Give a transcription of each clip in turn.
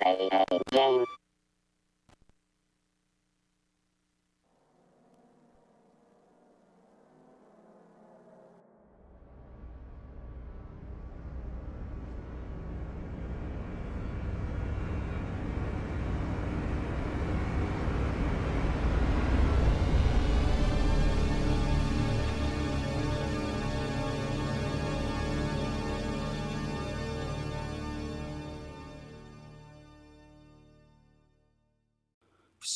Play a game.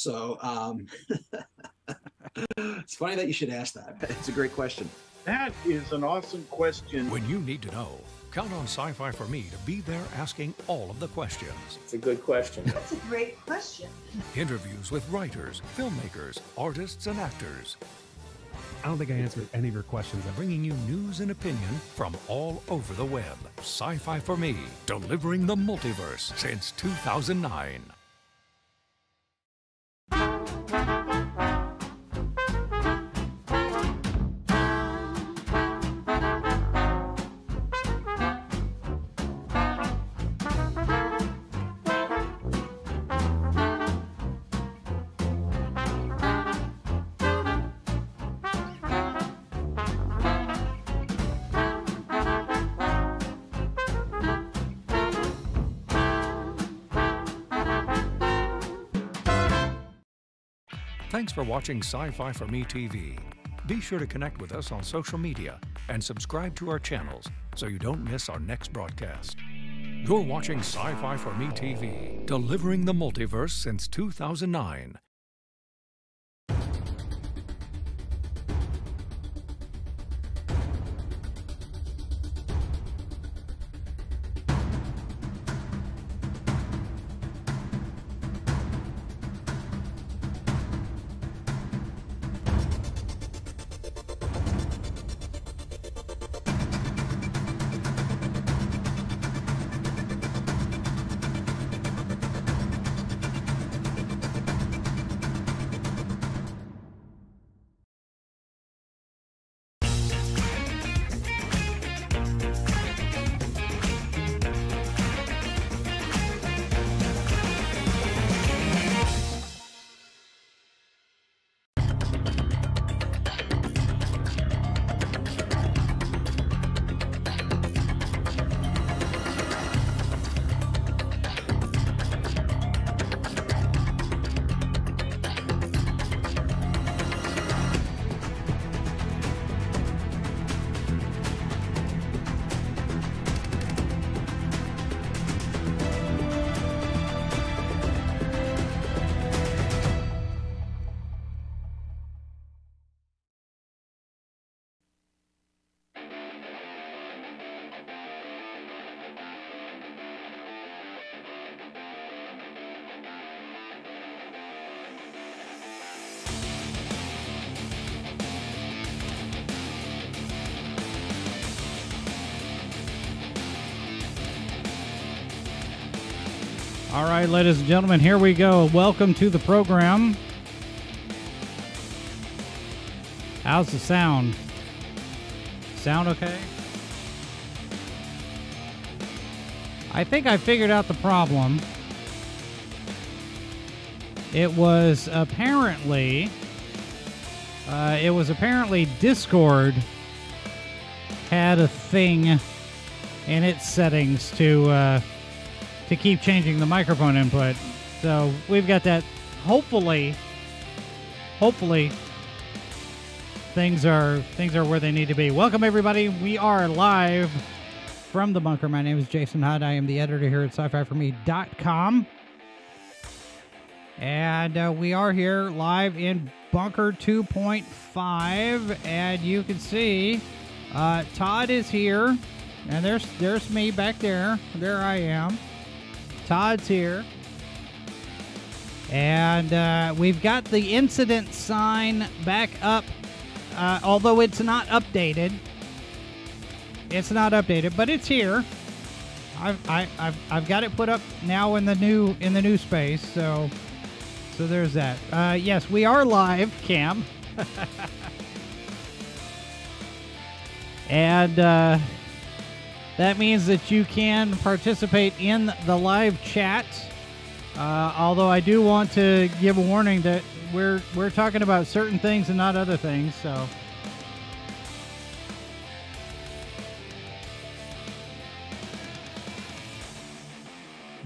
So um, it's funny that you should ask that. It's a great question. That is an awesome question. When you need to know, count on Sci Fi for Me to be there asking all of the questions. It's a good question. That's a great question. Interviews with writers, filmmakers, artists, and actors. I don't think I answered any of your questions. I'm bringing you news and opinion from all over the web. Sci Fi for Me, delivering the multiverse since 2009. Thanks for watching Sci Fi for Me TV. Be sure to connect with us on social media and subscribe to our channels so you don't miss our next broadcast. You're watching Sci Fi for Me TV, delivering the multiverse since 2009. Right, ladies and gentlemen, here we go. Welcome to the program. How's the sound? Sound okay? I think I figured out the problem. It was apparently uh, it was apparently Discord had a thing in its settings to uh, to keep changing the microphone input. So we've got that. Hopefully, hopefully things are things are where they need to be. Welcome everybody. We are live from the bunker. My name is Jason Hunt. I am the editor here at sci-fi4me.com. And uh, we are here live in Bunker 2.5, and you can see uh, Todd is here, and there's there's me back there. There I am. Todd's here. And uh, we've got the incident sign back up, uh, although it's not updated. It's not updated, but it's here. I've, I, I've, I've got it put up now in the new in the new space. So so there's that. Uh, yes, we are live, Cam. and uh, that means that you can participate in the live chat Uh, although I do want to give a warning that we're we're talking about certain things and not other things. So.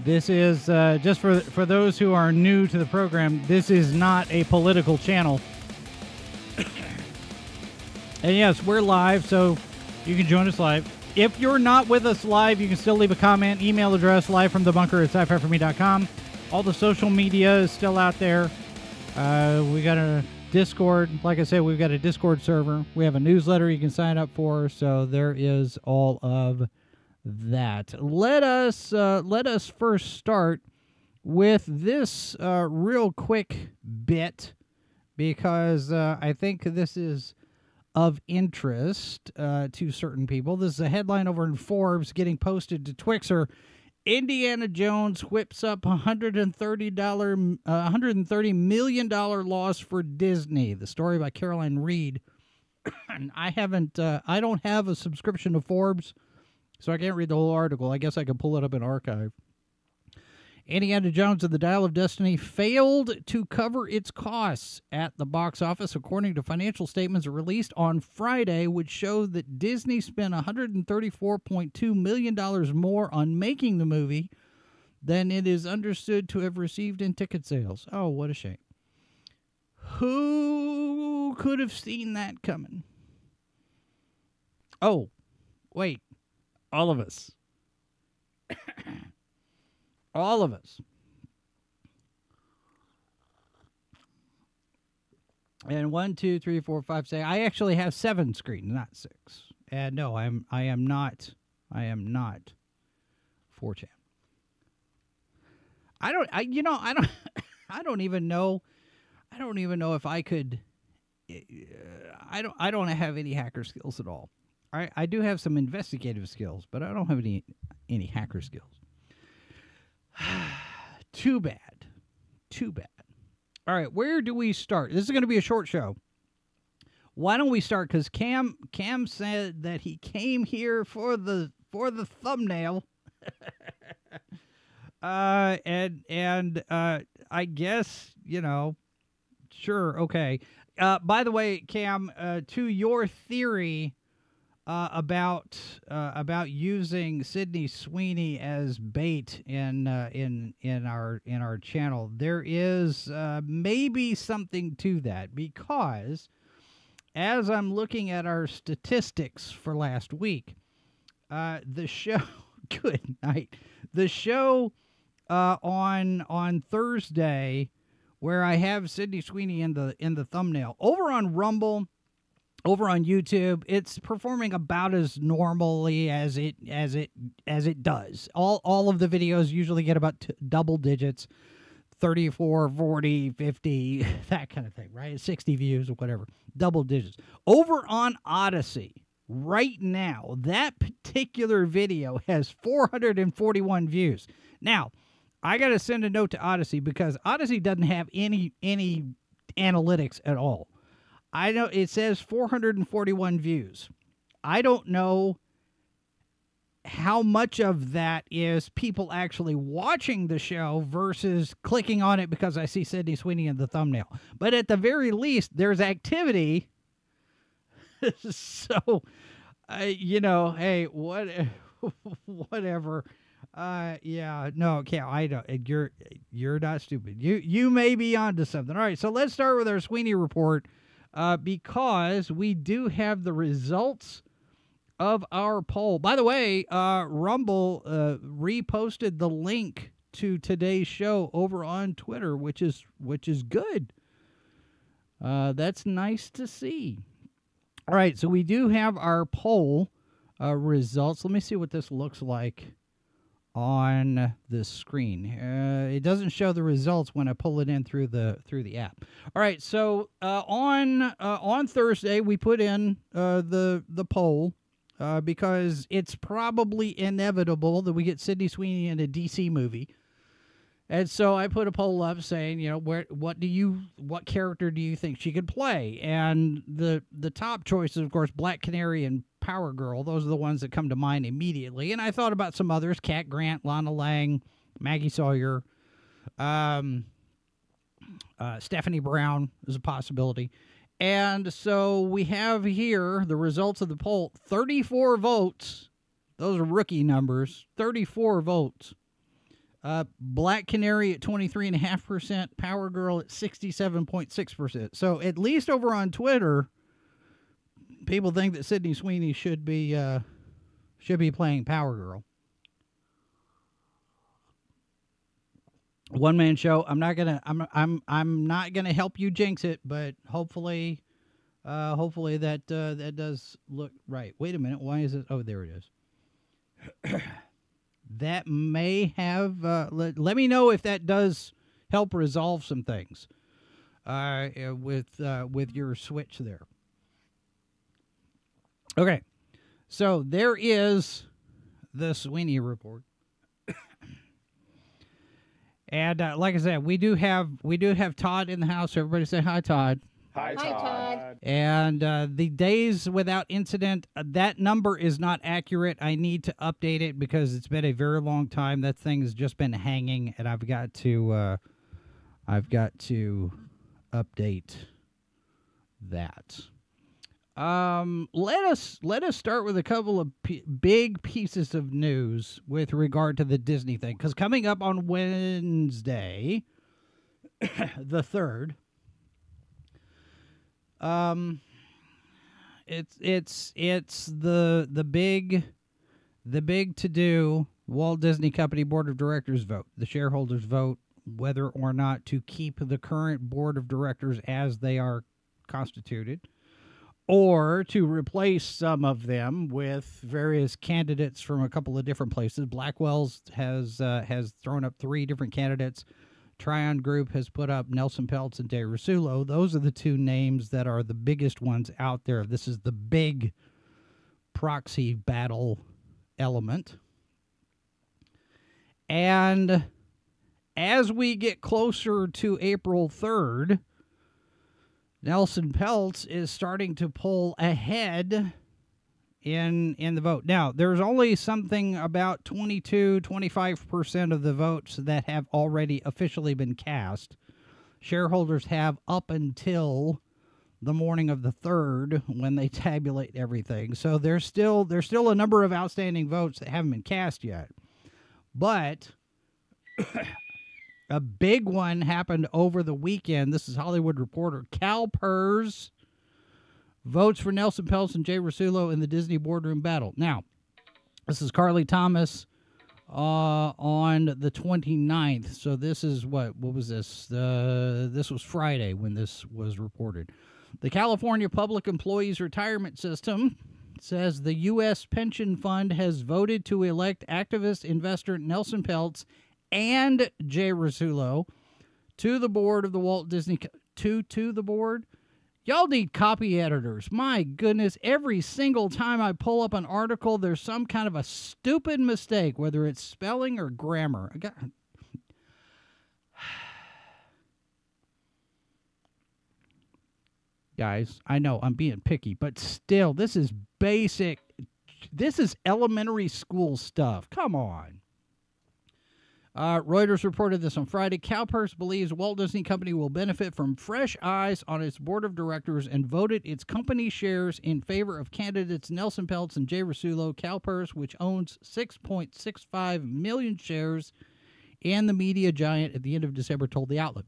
This is uh, just for for those who are new to the program. This is not a political channel. and yes, we're live, so you can join us live. If you're not with us live, you can still leave a comment. Email address live from the bunker at sci-fi All the social media is still out there. Uh, we got a Discord. Like I said, we've got a Discord server. We have a newsletter you can sign up for. So there is all of that. Let us uh, let us first start with this uh, real quick bit because uh, I think this is of interest uh, to certain people. This is a headline over in Forbes getting posted to Twixer. Indiana Jones whips up $130 uh, $130 million loss for Disney. The story by Caroline Reid. I haven't uh, I don't have a subscription to Forbes. So I can't read the whole article. I guess I can pull it up in archive. Indiana Jones and the Dial of Destiny failed to cover its costs at the box office, according to financial statements released on Friday, which show that Disney spent $134.2 million more on making the movie than it is understood to have received in ticket sales. Oh, what a shame. Who could have seen that coming? Oh, wait. All of us. All of us. And one, two, three, four, five, six. I actually have seven screens, not six. And no, I'm I am not I am not 4chan. I don't I you know, I don't I don't even know I don't even know if I could uh, I don't I don't have any hacker skills at all. I, I do have some investigative skills, but I don't have any any hacker skills. Too bad. Too bad. All right, where do we start? This is going to be a short show. Why don't we start? Because Cam Cam said that he came here for the for the thumbnail. uh, and and uh, I guess you know, sure, okay. Uh, by the way, Cam, uh, to your theory uh, about uh, about using Sydney Sweeney as bait in uh, in in our in our channel. There is uh, maybe something to that because as I'm looking at our statistics for last week, uh, the show. good night. The show uh, on on Thursday, where I have Sydney Sweeney in the in the thumbnail over on Rumble over on YouTube, it's performing about as normally as it as it as it does. All all of the videos usually get about t- double digits. 34, 40, 50, that kind of thing, right? 60 views or whatever. Double digits. Over on Odysee, right now, that particular video has 441 views. Now, I got to send a note to Odysee because Odysee doesn't have any any analytics at all. I know it says 441 views. I don't know how much of that is people actually watching the show versus clicking on it because I see Sydney Sweeney in the thumbnail. But at the very least, there's activity. so, uh, you know, hey, what, whatever. Uh, yeah, no, okay, I don't. You're you're not stupid. You you may be onto something. All right, so let's start with our Sweeney report uh, because we do have the results of our poll. By the way, uh, Rumble uh, reposted the link to today's show over on Twitter, which is which is good. Uh, that's nice to see. All right, so we do have our poll uh, results. Let me see what this looks like on the screen. Uh, it doesn't show the results when I pull it in through the through the app. All right, so uh, on uh, on Thursday we put in uh, the the poll uh, because it's probably inevitable that we get Sydney Sweeney in a DC movie. And so I put a poll up saying, you know, where what do you what character do you think she could play? And the the top choices, of course, Black Canary and Power Girl. Those are the ones that come to mind immediately. And I thought about some others: Cat Grant, Lana Lang, Maggie Sawyer, Um, uh, Stephanie Brown is a possibility. And so we have here the results of the poll 34 votes. Those are rookie numbers. 34 votes. Uh, Black Canary at 23.5%, Power Girl at 67.6%. So at least over on Twitter, people think that Sydney Sweeney should be uh, should be playing Power Girl. One man show. I'm not gonna. I'm. I'm. I'm not gonna help you jinx it, but hopefully, uh, hopefully that uh, that does look right. Wait a minute. Why is it? Oh, there it is. that may have. Uh, let, let me know if that does help resolve some things. Uh, with uh, with your switch there. Okay, so there is the Sweeney report. And uh, like I said, we do have we do have Todd in the house. Everybody say hi, Todd. Hi, Hi, Todd. And uh, the days without incident, uh, that number is not accurate. I need to update it because it's been a very long time. That thing has just been hanging, and I've got to uh, I've got to update that. Um, let us let us start with a couple of p- big pieces of news with regard to the Disney thing, because coming up on Wednesday, the third, um, it's it's it's the the big the big to do Walt Disney Company board of directors vote. The shareholders vote whether or not to keep the current board of directors as they are constituted or to replace some of them with various candidates from a couple of different places. Blackwell's has uh, has thrown up three different candidates. Trian Group has put up Nelson Peltz and Jay Rasulo. Those are the two names that are the biggest ones out there. This is the big proxy battle element. And as we get closer to April 3rd, Nelson Peltz is starting to pull ahead in in the vote. Now, there's only something about 22 25% of the votes that have already officially been cast. Shareholders have up until the morning of the 3rd when they tabulate everything. So there's still there's still a number of outstanding votes that haven't been cast yet. But a big one happened over the weekend. This is Hollywood Reporter. CalPERS votes for Nelson Peltz and Jay Rasulo in the Disney boardroom battle. Now, this is Carly Thomas uh, on the 29th. So this is what what was this? Uh, this was Friday when this was reported. The California Public Employees Retirement System says the U.S. pension fund has voted to elect activist investor Nelson Peltz and Jay Rasulo to the board of the Walt Disney to to the board. Y'all need copy editors. My goodness, every single time I pull up an article, there's some kind of a stupid mistake, whether it's spelling or grammar. I got, Guys, I know I'm being picky, but still, this is basic. This is elementary school stuff. Come on. Uh, Reuters reported this on Friday. CalPERS believes Walt Disney Company will benefit from fresh eyes on its board of directors and voted its company shares in favor of candidates Nelson Peltz and Jay Rasulo. CalPERS, which owns 6.65 million shares, and the media giant at the end of December told the outlet.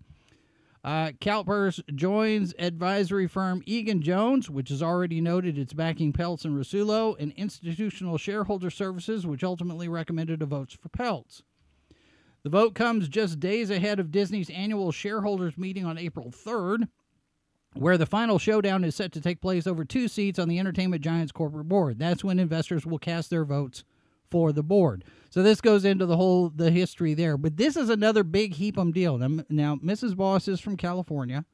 Uh, CalPERS joins advisory firm Egan Jones, which has already noted its backing Peltz and Rasulo, and Institutional Shareholder Services, which ultimately recommended a vote for Peltz. The vote comes just days ahead of Disney's annual shareholders meeting on April 3rd, where the final showdown is set to take place over two seats on the entertainment giant's corporate board. That's when investors will cast their votes for the board. So this goes into the whole the history there. But this is another big heapum deal. Now, now Mrs. Boss is from California.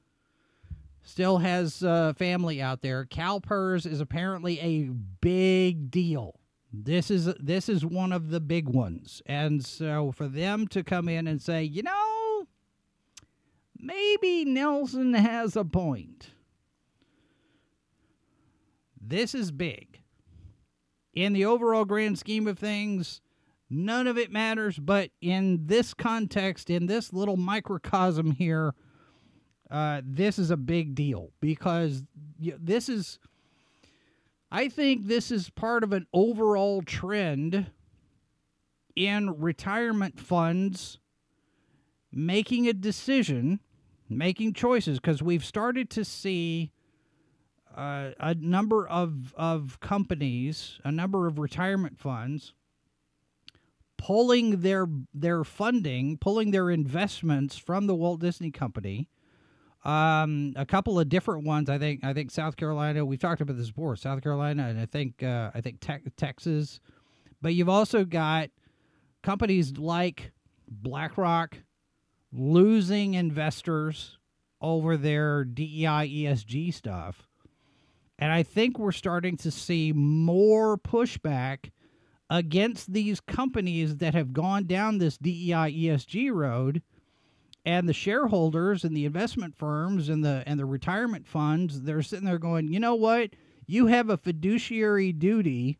Still has uh, family out there. CalPERS is apparently a big deal. This is this is one of the big ones. And so for them to come in and say, "You know, maybe Nelson has a point." This is big. In the overall grand scheme of things, None of it matters, but in this context, in this little microcosm here, uh, this is a big deal because this is, I think, this is part of an overall trend in retirement funds making a decision, making choices, because we've started to see uh, a number of, of companies, a number of retirement funds pulling their their funding, pulling their investments from the Walt Disney Company. Um, a couple of different ones. I think. I think South Carolina. We've talked about this before. South Carolina, and I think. Uh, I think te- Texas. But you've also got companies like BlackRock losing investors over their DEI ESG stuff. And I think we're starting to see more pushback against these companies that have gone down this DEI ESG road and the shareholders and the investment firms and the and the retirement funds they're sitting there going, "You know what? You have a fiduciary duty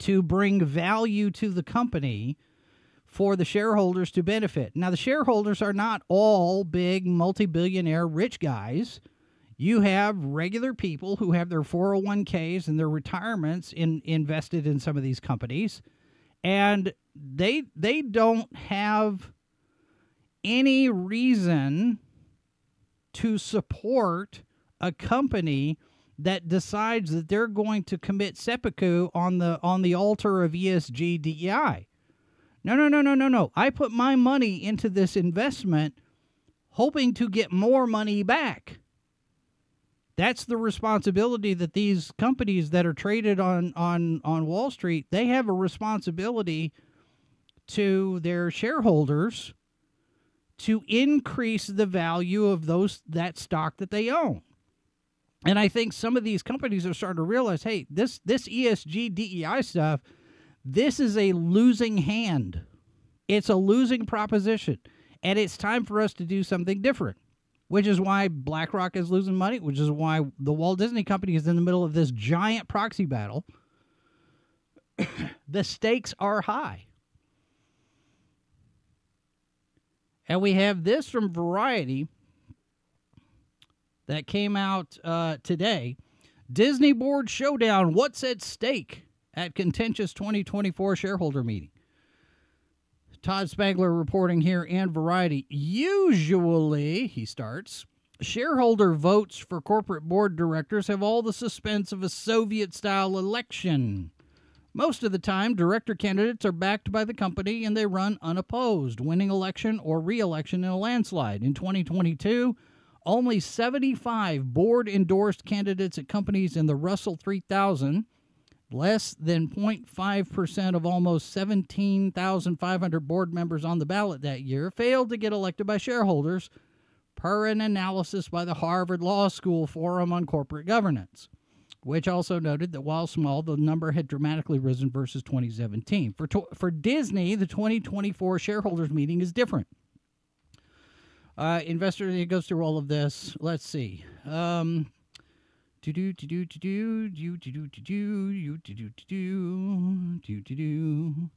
to bring value to the company for the shareholders to benefit." Now, the shareholders are not all big multi-billionaire rich guys you have regular people who have their 401ks and their retirements in, invested in some of these companies and they they don't have any reason to support a company that decides that they're going to commit seppuku on the on the altar of ESG DEI. No, no, no, no, no, no. I put my money into this investment hoping to get more money back. That's the responsibility that these companies that are traded on, on, on Wall Street, they have a responsibility to their shareholders to increase the value of those that stock that they own. And I think some of these companies are starting to realize, hey, this this ESG DEI stuff, this is a losing hand. It's a losing proposition. And it's time for us to do something different which is why BlackRock is losing money, which is why the Walt Disney Company is in the middle of this giant proxy battle. the stakes are high. And we have this from Variety that came out uh, today. Disney Board Showdown What's at Stake at Contentious 2024 Shareholder Meeting. Todd Spangler reporting here and Variety. Usually, he starts, shareholder votes for corporate board directors have all the suspense of a Soviet style election. Most of the time, director candidates are backed by the company and they run unopposed, winning election or re election in a landslide. In 2022, only 75 board endorsed candidates at companies in the Russell 3000 Less than 0.5% of almost 17,500 board members on the ballot that year failed to get elected by shareholders, per an analysis by the Harvard Law School Forum on Corporate Governance, which also noted that while small, the number had dramatically risen versus 2017. For, to- for Disney, the 2024 shareholders meeting is different. Uh, investor, it goes through all of this. Let's see. Um, do do do do do do do do do do do do do do do do.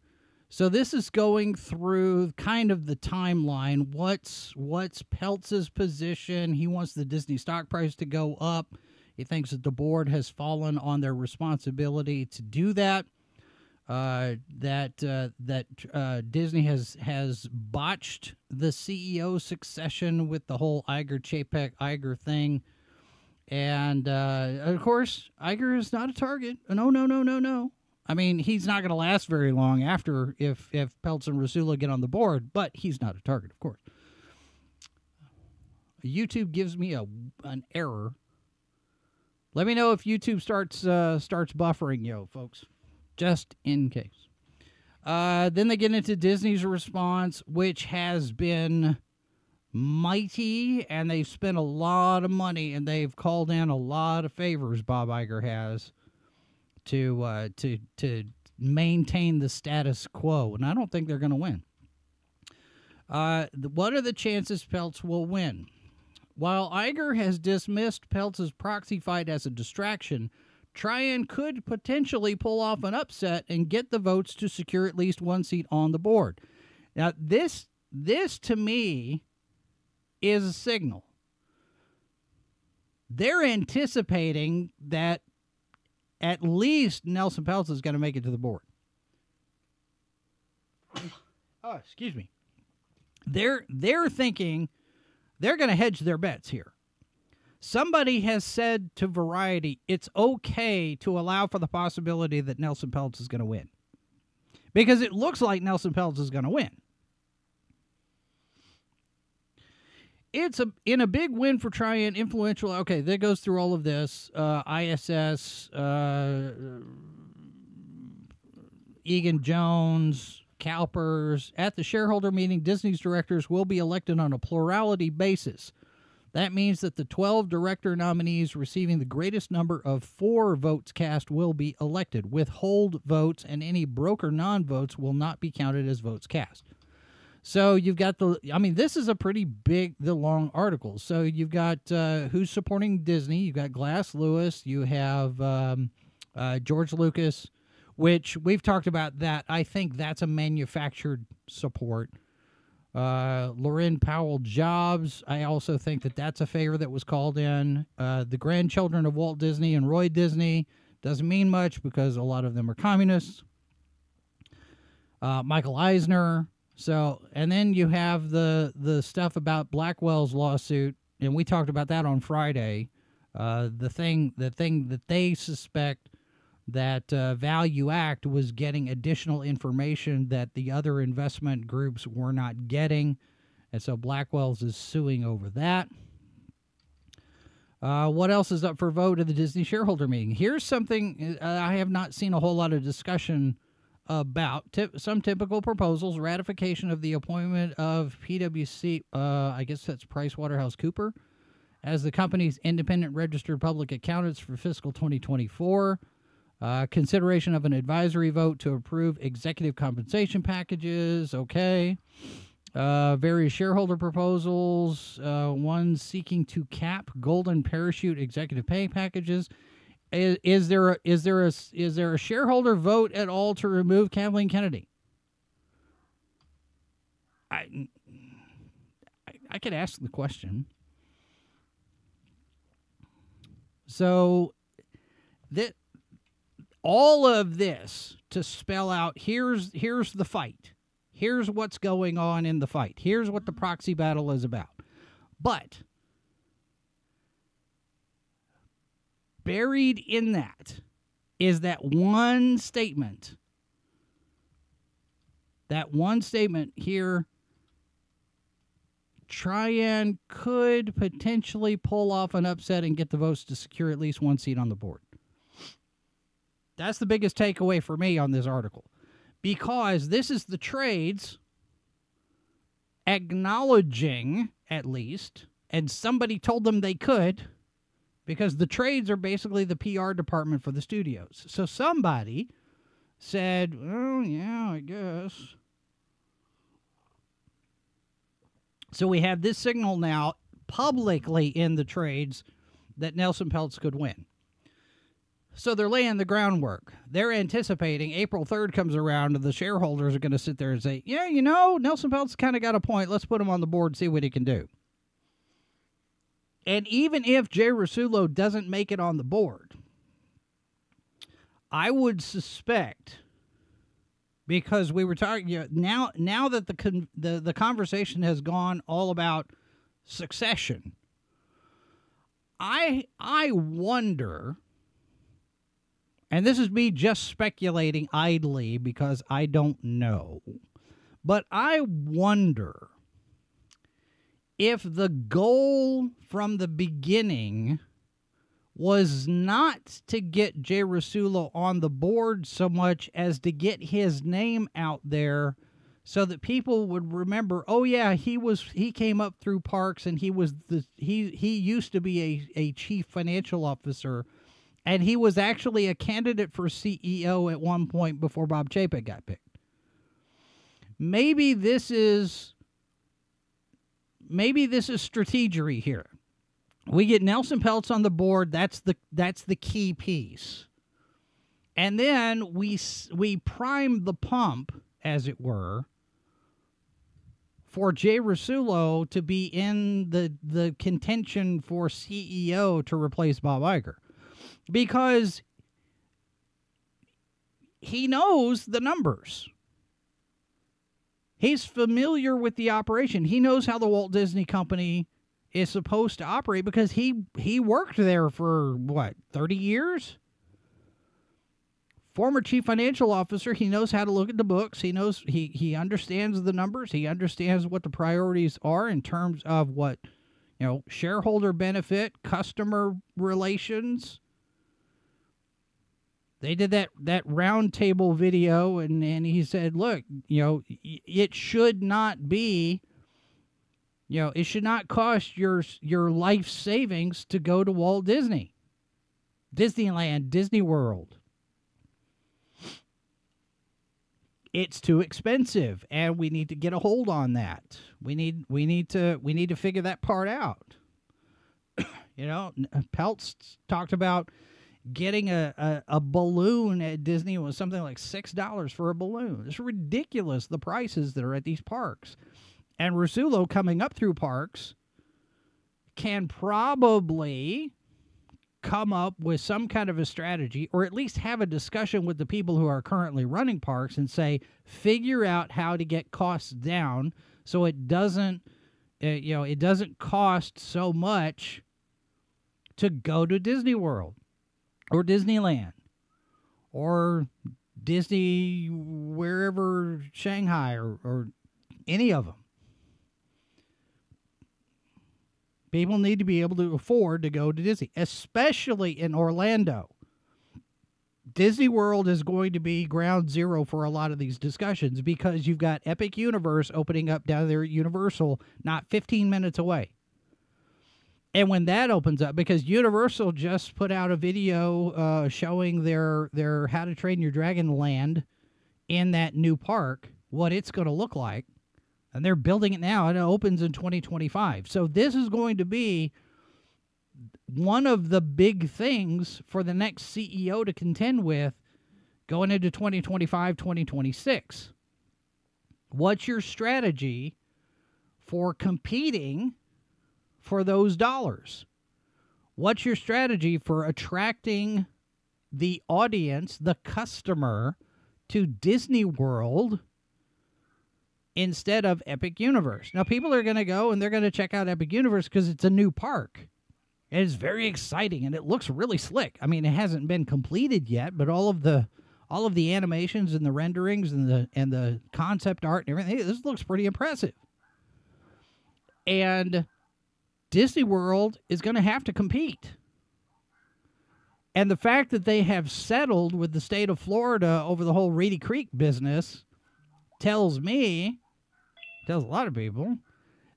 So this is going through kind of the timeline. What's what's Peltz's position? He wants the Disney stock price to go up. He thinks that the board has fallen on their responsibility to do that. Uh, that uh, that uh, Disney has has botched the CEO succession with the whole Iger Chapek Iger thing. And uh, of course, Iger is not a target. No, no, no, no, no. I mean, he's not going to last very long after if if Peltz and Rasulo get on the board, but he's not a target, of course. YouTube gives me a an error. Let me know if YouTube starts uh, starts buffering, yo, folks, just in case. Uh, then they get into Disney's response, which has been mighty and they've spent a lot of money and they've called in a lot of favors Bob Iger has to uh, to to maintain the status quo and I don't think they're going to win. Uh, what are the chances Peltz will win? While Iger has dismissed Peltz's proxy fight as a distraction, Trian could potentially pull off an upset and get the votes to secure at least one seat on the board. Now, this this to me is a signal. They're anticipating that at least Nelson Peltz is going to make it to the board. Oh, excuse me. They're they're thinking they're going to hedge their bets here. Somebody has said to Variety it's okay to allow for the possibility that Nelson Peltz is going to win. Because it looks like Nelson Peltz is going to win. It's a in a big win for Trian influential. Okay, that goes through all of this. Uh, ISS, uh, Egan Jones, CalPERS. At the shareholder meeting, Disney's directors will be elected on a plurality basis. That means that the 12 director nominees receiving the greatest number of four votes cast will be elected. Withhold votes and any broker non votes will not be counted as votes cast. So you've got the, I mean, this is a pretty big, the long article. So you've got uh, who's supporting Disney. You've got Glass Lewis. You have um, uh, George Lucas, which we've talked about that. I think that's a manufactured support. Uh, Laurene Powell Jobs. I also think that that's a favor that was called in. Uh, the grandchildren of Walt Disney and Roy Disney doesn't mean much because a lot of them are communists. Uh, Michael Eisner. So, and then you have the the stuff about Blackwell's lawsuit, and we talked about that on Friday. Uh, the thing, the thing that they suspect that uh, ValueAct was getting additional information that the other investment groups were not getting, and so Blackwell's is suing over that. Uh, what else is up for vote at the Disney shareholder meeting? Here's something uh, I have not seen a whole lot of discussion about. Some typical proposals: ratification of the appointment of PwC. Uh, I guess that's PricewaterhouseCooper as the company's independent registered public accountants for fiscal 2024. Uh, consideration of an advisory vote to approve executive compensation packages. Okay. Uh, various shareholder proposals. Uh, one seeking to cap golden parachute executive pay packages. Is, is there a, is there a is there a shareholder vote at all to remove Kathleen Kennedy? I I, I could ask the question. So that all of this to spell out here's here's the fight. Here's what's going on in the fight. Here's what the proxy battle is about. But buried in that is that one statement. That one statement here Trian could potentially pull off an upset and get the votes to secure at least one seat on the board. That's the biggest takeaway for me on this article. Because this is the trades acknowledging, at least, and somebody told them they could, because the trades are basically the PR department for the studios. So somebody said, oh, yeah, I guess. So we have this signal now publicly in the trades that Nelson Peltz could win. So they're laying the groundwork. They're anticipating April 3rd comes around and the shareholders are going to sit there and say, yeah, you know, Nelson Peltz kind of got a point. Let's put him on the board and see what he can do. And even if Jay Rasulo doesn't make it on the board, I would suspect because we were talking you know, now now that the con- the the conversation has gone all about succession. I I wonder and this is me just speculating idly because I don't know. But I wonder if the goal from the beginning was not to get Jay Rasulo on the board so much as to get his name out there so that people would remember oh yeah he was he came up through parks and he was the he he used to be a, a chief financial officer and he was actually a candidate for CEO at one point before Bob Chapek got picked. Maybe this is maybe this is strategery here. we get Nelson Peltz on the board. That's the that's the key piece. And then we we prime the pump, as it were, for Jay Rasulo to be in the the contention for CEO to replace Bob Iger, because he knows the numbers. He's familiar with the operation. He knows how the Walt Disney Company is supposed to operate because he he worked there for what 30 years former chief financial officer he knows how to look at the books he knows he he understands the numbers he understands what the priorities are in terms of what you know shareholder benefit customer relations they did that that roundtable video and and he said look you know it should not be you know, it should not cost your your life savings to go to Walt Disney, Disneyland, Disney World. It's too expensive, and we need to get a hold on that. We need we need to we need to figure that part out. you know, Peltz talked about getting a, a, a balloon at Disney was something like six dollars for a balloon. It's ridiculous the prices that are at these parks and Rasulo coming up through parks can probably come up with some kind of a strategy or at least have a discussion with the people who are currently running parks and say figure out how to get costs down so it doesn't uh, you know it doesn't cost so much to go to Disney World or Disneyland or Disney wherever Shanghai or, or any of them People need to be able to afford to go to Disney, especially in Orlando. Disney World is going to be ground zero for a lot of these discussions because you've got Epic Universe opening up down there at Universal, not 15 minutes away. And when that opens up, because Universal just put out a video uh, showing their their How to Train Your Dragon land in that new park, what it's going to look like. And they're building it now and it opens in 2025 so this is going to be one of the big things for the next ceo to contend with going into 2025 2026 what's your strategy for competing for those dollars what's your strategy for attracting the audience the customer to disney world instead of Epic Universe. Now, people are going to go and they're going to check out Epic Universe because it's a new park. And it's very exciting and it looks really slick. I mean, it hasn't been completed yet, but all of the all of the animations and the renderings and the and the concept art and everything, this looks pretty impressive. And Disney World is going to have to compete. And the fact that they have settled with the state of Florida over the whole Reedy Creek business tells me, tells a lot of people,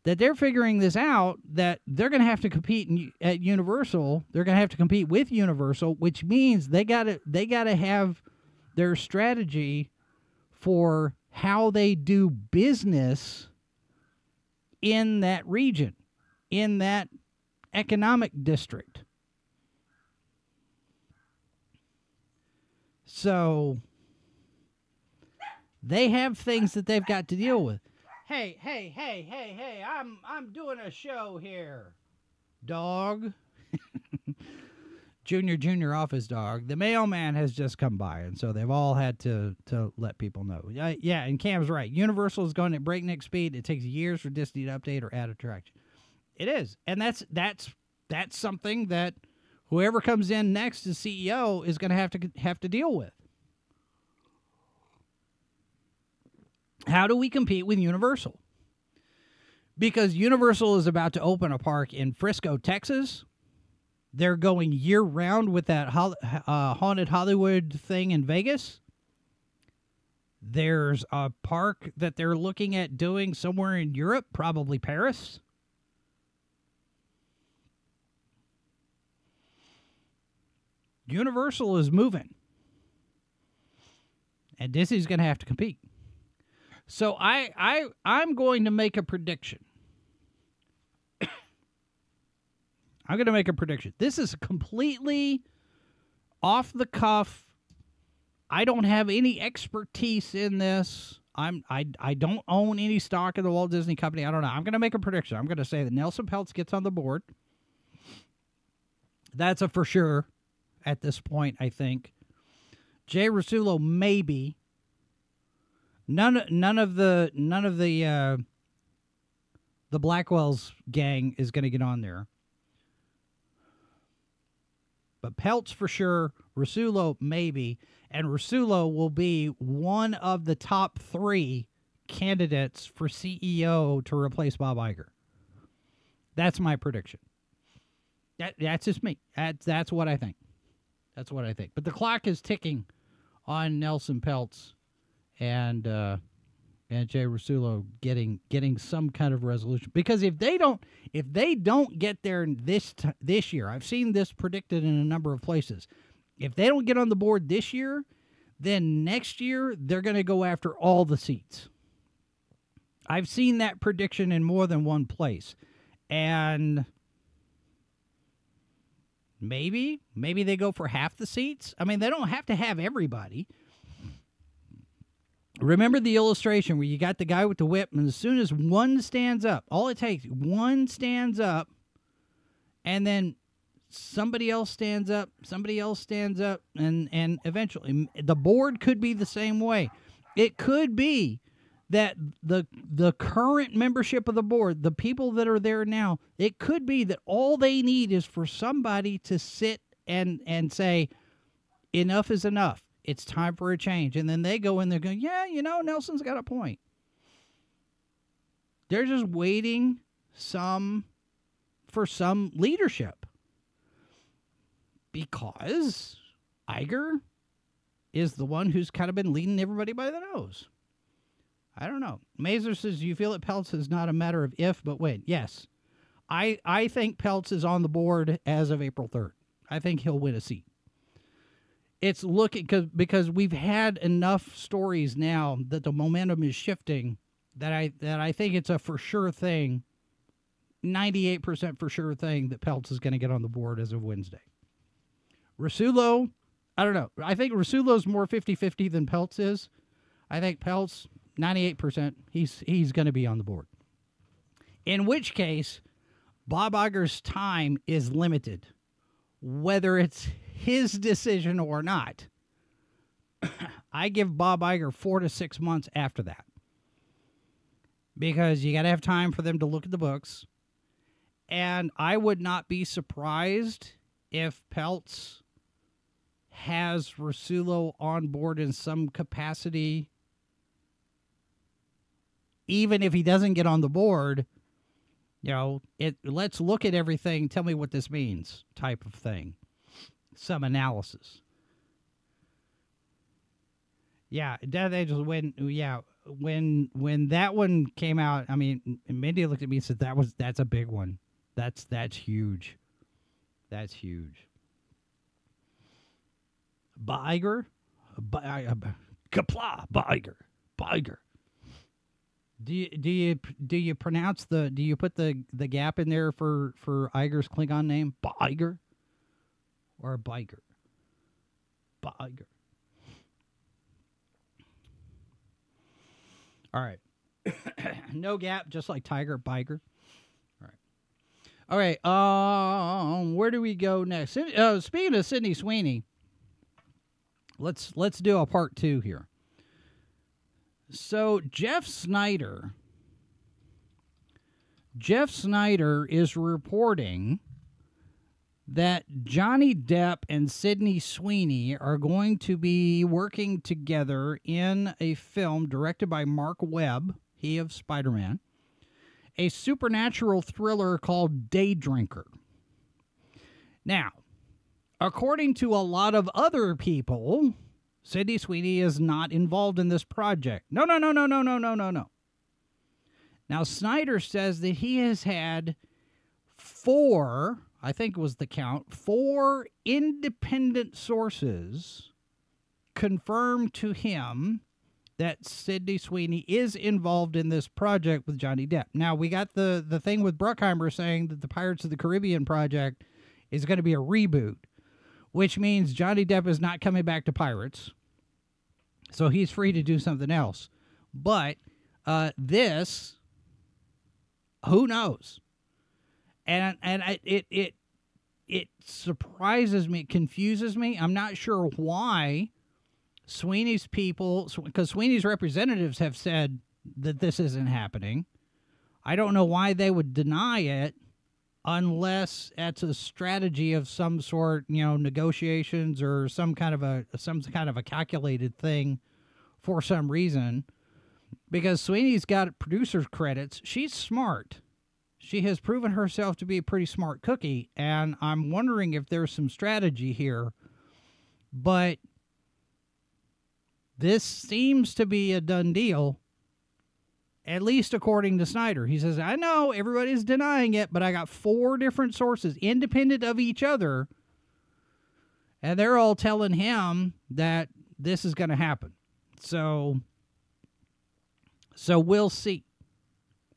that they're figuring this out that they're going to have to compete in, at Universal. They're going to have to compete with Universal, which means they got to they got to have their strategy for how they do business in that region, in that economic district. So they have things that they've got to deal with. Hey, hey, hey, hey, hey, I'm I'm doing a show here. Dog. junior junior office dog. The mailman has just come by and so they've all had to to let people know. Yeah, yeah, and Cam's right. Universal is going at breakneck speed. It takes years for Disney to update or add attraction. It is. And that's that's that's something that whoever comes in next as CEO is going to have to have to deal with. How do we compete with Universal? Because Universal is about to open a park in Frisco, Texas. They're going year round with that uh, haunted Hollywood thing in Vegas. There's a park that they're looking at doing somewhere in Europe, probably Paris. Universal is moving. And Disney's going to have to compete. So I I I'm going to make a prediction. I'm going to make a prediction. This is completely off the cuff. I don't have any expertise in this. I'm I I don't own any stock in the Walt Disney Company. I don't know. I'm going to make a prediction. I'm going to say that Nelson Peltz gets on the board. That's a for sure at this point, I think. Jay Rasulo maybe. None none of the none of the uh the Blackwell's gang is going to get on there. But Peltz for sure, Rasulo maybe, and Rasulo will be one of the top three candidates for CEO to replace Bob Iger. That's my prediction. That that's just me. That's that's what I think. That's what I think. But the clock is ticking on Nelson Peltz and uh, and Jay Rasulo getting getting some kind of resolution because if they don't if they don't get there this t- this year, I've seen this predicted in a number of places. If they don't get on the board this year, then next year they're going to go after all the seats. I've seen that prediction in more than one place. And maybe maybe they go for half the seats. I mean, they don't have to have everybody. Remember the illustration where you got the guy with the whip, and as soon as one stands up, all it takes one stands up, and then somebody else stands up, somebody else stands up, and and eventually the board could be the same way. It could be that the the current membership of the board, the people that are there now, it could be that all they need is for somebody to sit and and say, enough is enough. It's time for a change. And then they go in there going, yeah, you know, Nelson's got a point. They're just waiting some for some leadership. Because Iger is the one who's kind of been leading everybody by the nose. I don't know. Mazer says you feel that Peltz is not a matter of if but when. Yes. I I think Peltz is on the board as of April 3rd. I think he'll win a seat it's looking cause, because we've had enough stories now that the momentum is shifting that I that I think it's a for sure thing, ninety eight percent for sure thing that Peltz is going to get on the board as of Wednesday. Rasulo, I don't know. I think Rasulo's more 50-50 than Peltz is. I think Peltz ninety eight percent. He's he's going to be on the board. In which case, Bob Iger's time is limited, whether it's his decision or not. I give Bob Iger four to six months after that. Because you got to have time for them to look at the books. And I would not be surprised if Peltz has Rasulo on board in some capacity. Even if he doesn't get on the board, you know, it let's look at everything, tell me what this means type of thing some analysis. Yeah, Death Angels when yeah when when that one came out, I mean, Mindy looked at me and said that was that's a big one. That's that's huge. That's huge. Biger, uh, uh, Kapla, Biger, Biger. Do you do you do you pronounce the do you put the the gap in there for for Iger's Klingon name? Biger or a biker. Biker. All right. no gap, just like Tiger, Biker. All right. All right. Um, where do we go next? Uh, speaking of Sydney Sweeney, let's let's do a part two here. So Jeff Sneider, Jeff Sneider is reporting that Johnny Depp and Sydney Sweeney are going to be working together in a film directed by Marc Webb, he of Spider Man, a supernatural thriller called Day Drinker. Now, according to a lot of other people, Sydney Sweeney is not involved in this project. No, no, no, no, no, no, no, no, no. Now, Sneider says that he has had four I think it was the count, four independent sources confirmed to him that Sydney Sweeney is involved in this project with Johnny Depp. Now we got the the thing with Bruckheimer saying that the Pirates of the Caribbean project is going to be a reboot, which means Johnny Depp is not coming back to Pirates, so he's free to do something else. But uh, this, who knows? And and I, it it it surprises me, it confuses me. I'm not sure why Sweeney's people, because Sweeney's representatives have said that this isn't happening. I don't know why they would deny it unless it's a strategy of some sort, you know, negotiations or some kind of a some kind of a calculated thing for some reason. Because Sweeney's got producer's credits. She's smart. She has proven herself to be a pretty smart cookie, and I'm wondering if there's some strategy here. But this seems to be a done deal, at least according to Sneider. He says, I know everybody's denying it, but I got four different sources, independent of each other, and they're all telling him that this is going to happen. So, so we'll see.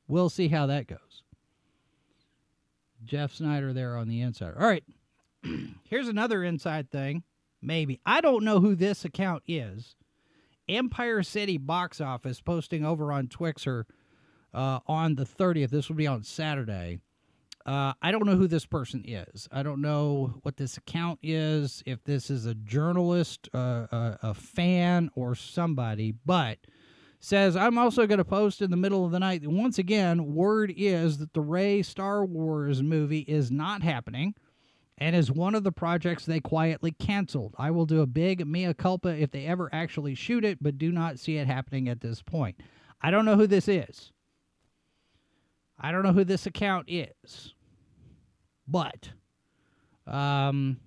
We'll see how that goes. Jeff Sneider there on the inside. All right. Here's another inside thing. Maybe. I don't know who this account is. Empire City Box Office posting over on Twixer uh, on the 30th. This will be on Saturday. Uh, I don't know who this person is. I don't know what this account is, if this is a journalist, uh, a, a fan, or somebody, but says, I'm also going to post in the middle of the night. Once again, word is that the Rey Star Wars movie is not happening and is one of the projects they quietly canceled. I will do a big mea culpa if they ever actually shoot it, but do not see it happening at this point. I don't know who this is. I don't know who this account is. But um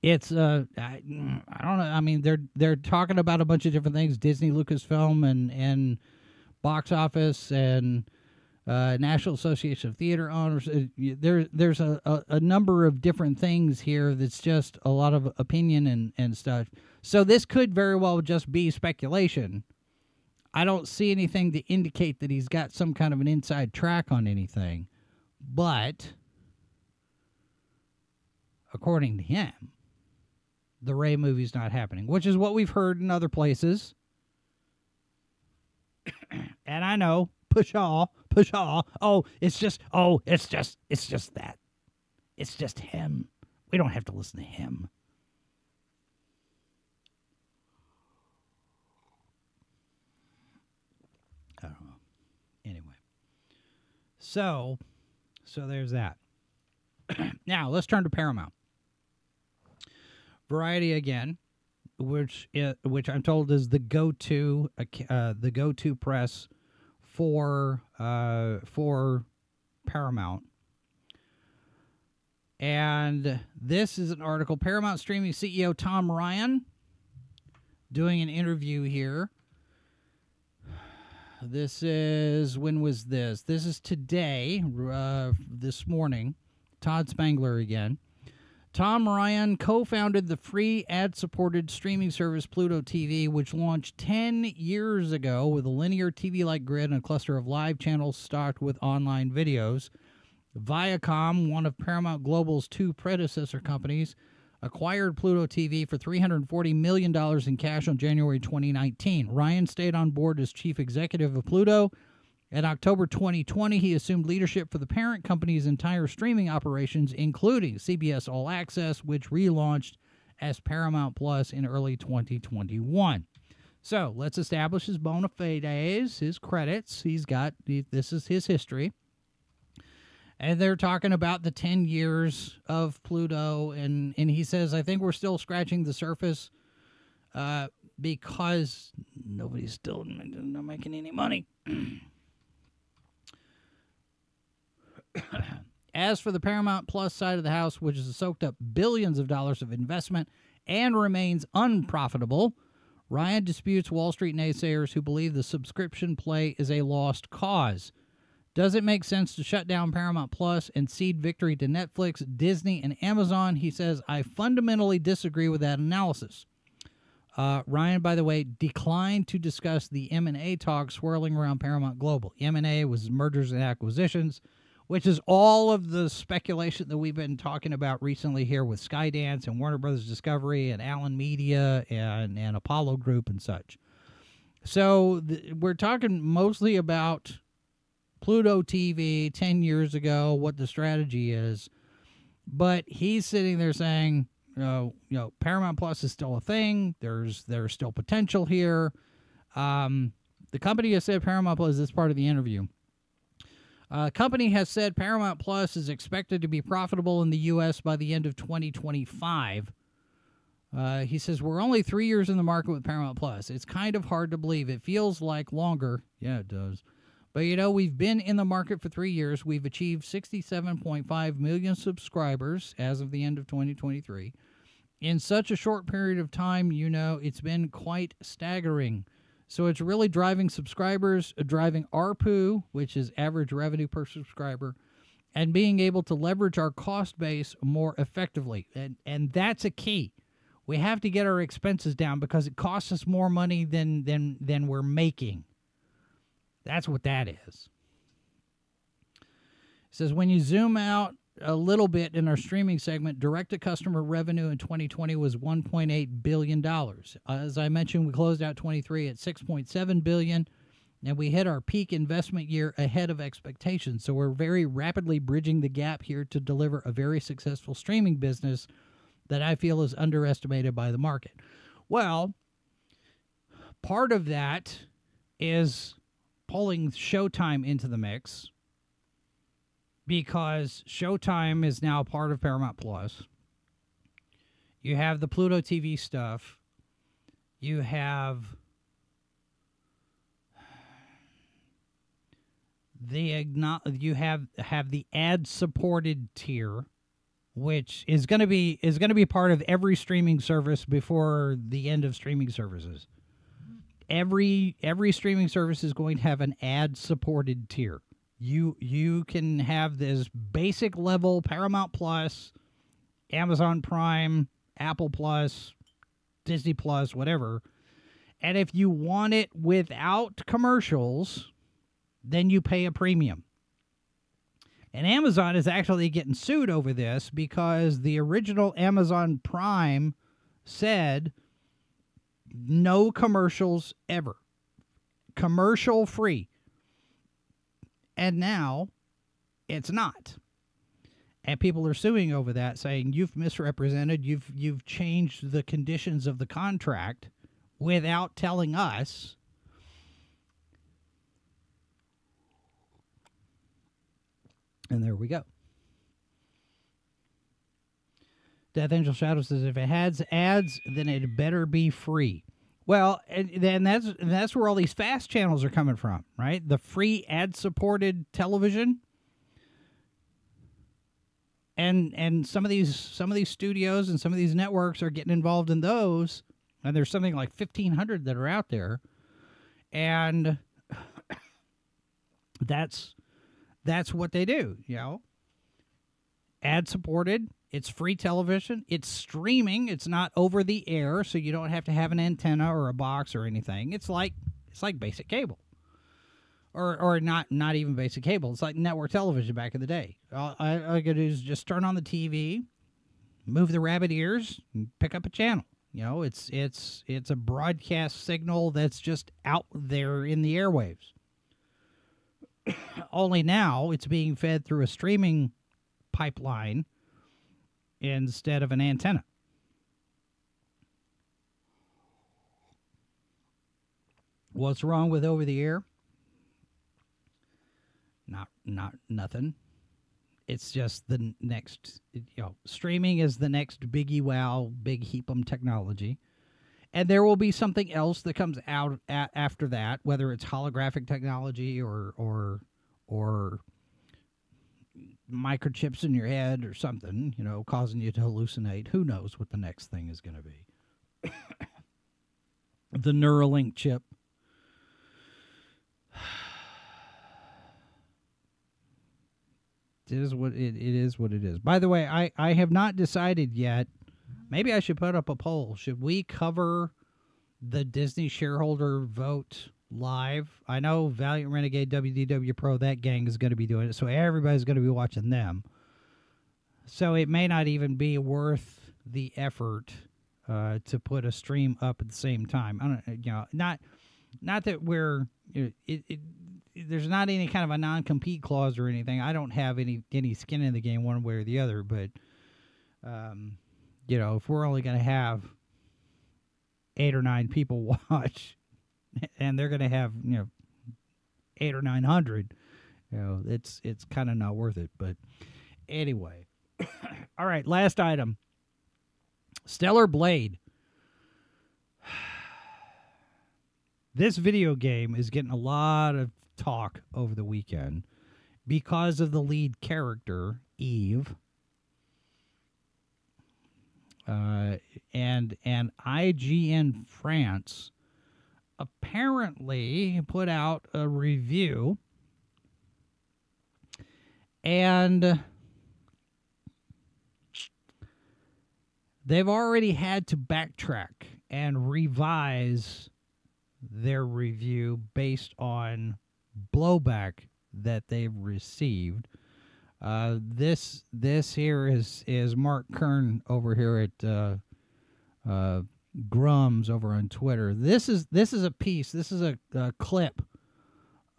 it's uh I, I don't know. I mean they're they're talking about a bunch of different things, Disney, Lucasfilm and and box office and uh, National Association of Theater Owners. Uh, there, there's a, a, a, number of different things here that's just a lot of opinion and, and stuff. So this could very well just be speculation. I don't see anything to indicate that he's got some kind of an inside track on anything. But according to him, the Rey movie's not happening, which is what we've heard in other places. and I know Pshaw, Pshaw. Oh, it's just, oh, it's just, it's just that. It's just him. We don't have to listen to him. I don't know. Anyway. So, so there's that. now, let's turn to Paramount. Variety again, which uh, which I'm told is the go-to uh, the go-to press for uh, for Paramount. And this is an article Paramount Streaming CEO Tom Ryan doing an interview here. This is when was this? This is today, uh, this morning. Todd Spangler again. Tom Ryan co founded the free ad supported streaming service Pluto TV, which launched 10 years ago with a linear TV like grid and a cluster of live channels stocked with online videos. Viacom, one of Paramount Global's two predecessor companies, acquired Pluto TV for $340 million in cash on January 2019. Ryan stayed on board as chief executive of Pluto in October 2020, he assumed leadership for the parent company's entire streaming operations, including CBS All Access, which relaunched as Paramount Plus in early 2021. So let's establish his bona fides, his credits. He's got this is his history. And they're talking about the 10 years of Pluto. And, and he says, I think we're still scratching the surface uh, because nobody's still not making any money. As for the Paramount Plus side of the house, which has soaked up billions of dollars of investment and remains unprofitable, Ryan disputes Wall Street naysayers who believe the subscription play is a lost cause. Does it make sense to shut down Paramount Plus and cede victory to Netflix, Disney, and Amazon? He says, I fundamentally disagree with that analysis. Uh, Ryan, by the way, declined to discuss the M&A talks swirling around Paramount Global. M&A was mergers and acquisitions, which is all of the speculation that we've been talking about recently here with Skydance and Warner Brothers Discovery and Allen Media and, and Apollo Group and such. So th- we're talking mostly about Pluto TV 10 years ago, what the strategy is. But he's sitting there saying, you know, you know, Paramount Plus is still a thing. There's there's still potential here. Um, the company has said Paramount Plus is part of the interview. Uh, company has said Paramount Plus is expected to be profitable in the U.S. by the end of 2025. Uh, he says we're only three years in the market with Paramount Plus. It's kind of hard to believe. It feels like longer. Yeah, it does. But you know, we've been in the market for three years. We've achieved 67.5 million subscribers as of the end of 2023. In such a short period of time, you know, it's been quite staggering. So it's really driving subscribers, uh, driving ARPU, which is average revenue per subscriber, and being able to leverage our cost base more effectively. And, and that's a key. We have to get our expenses down because it costs us more money than, than, than we're making. That's what that is. It says when you zoom out a little bit in our streaming segment, direct to customer revenue in 2020 was 1.8 billion dollars. As I mentioned, we closed out 23 at 6.7 billion and we hit our peak investment year ahead of expectations. So we're very rapidly bridging the gap here to deliver a very successful streaming business that I feel is underestimated by the market. Well, part of that is pulling Showtime into the mix because Showtime is now part of Paramount Plus. You have the Pluto TV stuff. You have the you have have the ad supported tier which is going to be is going to be part of every streaming service before the end of streaming services every every streaming service is going to have an ad supported tier. You you can have this basic level Paramount Plus, Amazon Prime, Apple Plus, Disney Plus, whatever. And if you want it without commercials, then you pay a premium. And Amazon is actually getting sued over this because the original Amazon Prime said no commercials ever. Commercial free. And now it's not. And people are suing over that saying you've misrepresented, you've you've changed the conditions of the contract without telling us. And there we go. Death Angel Shadow says if it has ads, then it better be free. Well, and then that's and that's where all these fast channels are coming from, right? The free ad-supported television. And and some of these some of these studios and some of these networks are getting involved in those, and there's something like 1500 that are out there. And that's that's what they do, you know. Ad supported it's free television. It's streaming. It's not over the air, so you don't have to have an antenna or a box or anything. It's like it's like basic cable, or or not not even basic cable. It's like network television back in the day. All I, gotta do is just turn on the TV, move the rabbit ears, and pick up a channel. You know, it's it's it's a broadcast signal that's just out there in the airwaves. Only now it's being fed through a streaming pipeline instead of an antenna. What's wrong with over the air? Not not nothing. It's just the next you know, streaming is the next biggie wow, big heapum technology. And there will be something else that comes out a- after that, whether it's holographic technology or or or microchips in your head or something, you know, causing you to hallucinate. Who knows what the next thing is going to be? the Neuralink chip. It is what it, it is what it is. By the way, I, I have not decided yet. Maybe I should put up a poll. Should we cover the Disney shareholder vote live. I know Valiant Renegade WDW Pro that gang is going to be doing it, so everybody's going to be watching them. So it may not even be worth the effort uh, to put a stream up at the same time. I don't, you know, not not that we're you know, it, it there's not any kind of a non-compete clause or anything. I don't have any any skin in the game one way or the other, but um, you know, if we're only going to have eight or nine people watch, and they're going to have you know eight or nine hundred, you know, it's it's kind of not worth it. But anyway, all right, last item. Stellar Blade. This video game is getting a lot of talk over the weekend because of the lead character, Eve. Uh, and and IGN France apparently put out a review and they've already had to backtrack and revise their review based on blowback that they've received. Uh, this this here is is Mark Kern over here at uh, uh, Grummz over on Twitter. This is this is a piece. This is a, a clip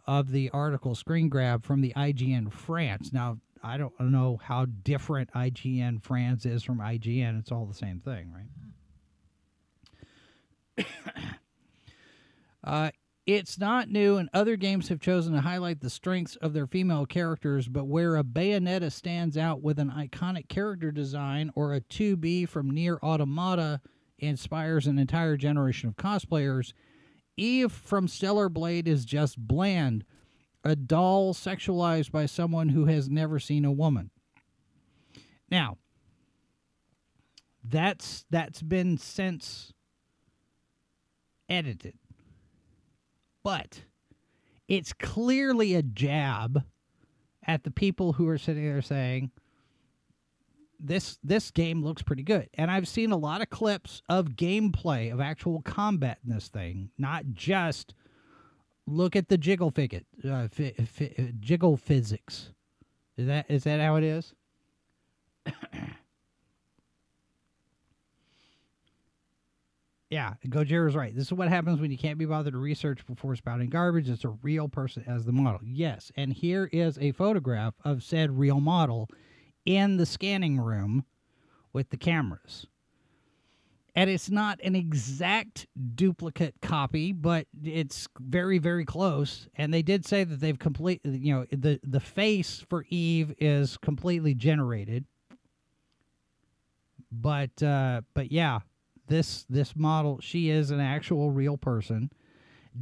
of the article screen grab from the IGN France. Now I don't know how different IGN France is from IGN. It's all the same thing, right? uh, it's not new, and other games have chosen to highlight the strengths of their female characters, but where a Bayonetta stands out with an iconic character design or a 2B from Nier Automata inspires an entire generation of cosplayers, Eve from Stellar Blade is just bland, a doll sexualized by someone who has never seen a woman. Now, that's that's been since edited but it's clearly a jab at the people who are sitting there saying this this game looks pretty good. And I've seen a lot of clips of gameplay of actual combat in this thing, not just look at the jiggle uh, fi- jiggle physics. Is that is that how it is? Yeah, Gojira's right. This is what happens when you can't be bothered to research before spouting garbage. It's a real person as the model. Yes, and here is a photograph of said real model in the scanning room with the cameras. And it's not an exact duplicate copy, but it's very, very close. And they did say that they've complete, you know, the the face for Eve is completely generated. But uh, but yeah, this this model she is an actual real person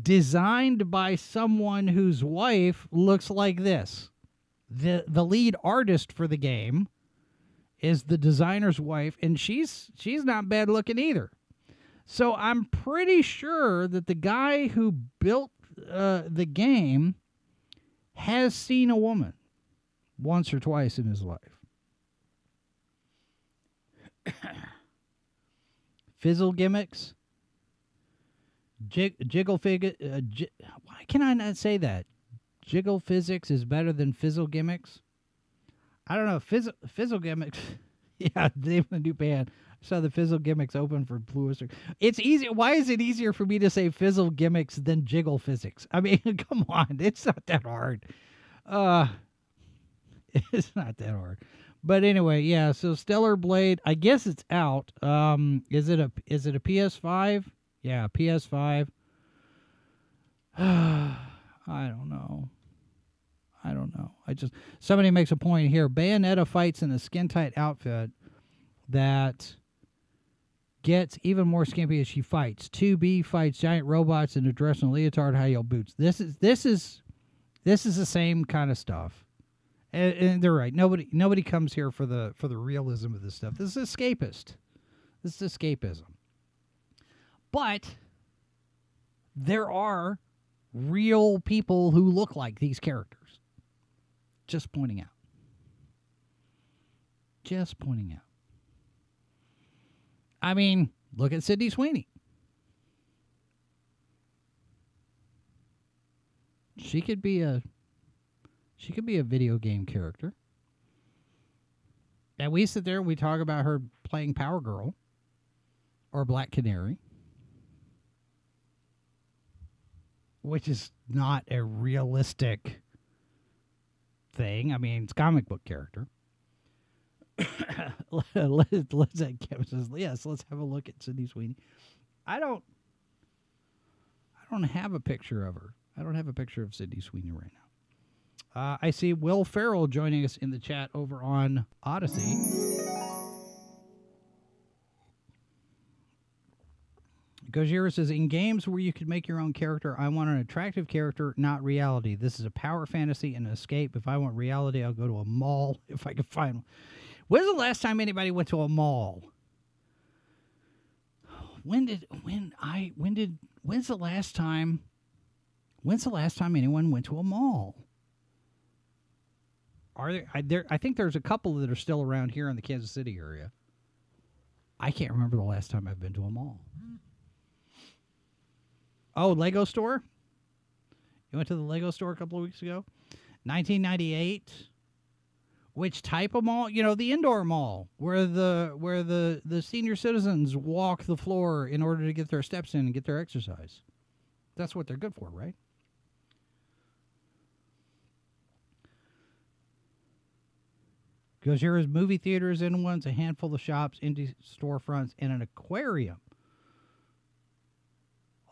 designed by someone whose wife looks like this the the lead artist for the game is the designer's wife and she's she's not bad looking either so i'm pretty sure that the guy who built uh, the game has seen a woman once or twice in his life fizzle gimmicks, jig, jiggle fig. Uh, j- why can I not say that? Jiggle physics is better than fizzle gimmicks. I don't know. Fizzle, fizzle gimmicks. yeah, they have a new band. I saw the fizzle gimmicks open for Blue Oyster. It's easy. Why is it easier for me to say fizzle gimmicks than jiggle physics? I mean, come on, it's not that hard. Uh, it's not that hard. But anyway, yeah. So Stellar Blade, I guess it's out. Um, is it a is it a PS5? Yeah, PS5. I don't know. I don't know. I just somebody makes a point here. Bayonetta fights in a skin tight outfit that gets even more skimpy as she fights. 2B fights giant robots in a dress and leotard high heel boots. This is this is this is the same kind of stuff. And, and, they're right. Nobody nobody comes here for the for the realism of this stuff. This is escapist. This is escapism. But there are real people who look like these characters. Just pointing out. Just pointing out. I mean, look at Sydney Sweeney. She could be a she could be a video game character. And we sit there and we talk about her playing Power Girl or Black Canary, which is not a realistic thing. I mean, it's comic book character. let's, let's Kevin says, yes, let's have a look at Sydney Sweeney. I don't I don't have a picture of her. I don't have a picture of Sydney Sweeney right now. Uh, I see Will Farrell joining us in the chat over on Odysee. Gojira says, in games where you could make your own character, I want an attractive character, not reality. This is a power fantasy and an escape. If I want reality, I'll go to a mall if I can find one. When's the last time anybody went to a mall? When did when I when did when's the last time when's the last time anyone went to a mall? Are there I, there I think there's a couple that are still around here in the Kansas City area. I can't remember the last time I've been to a mall. Oh, Lego store? You went to the Lego store a couple of weeks ago? 1998. Which type of mall? You know, the indoor mall where the where the the senior citizens walk the floor in order to get their steps in and get their exercise. That's what they're good for, right? Because here is movie theaters in ones, a handful of shops, indie storefronts, and an aquarium.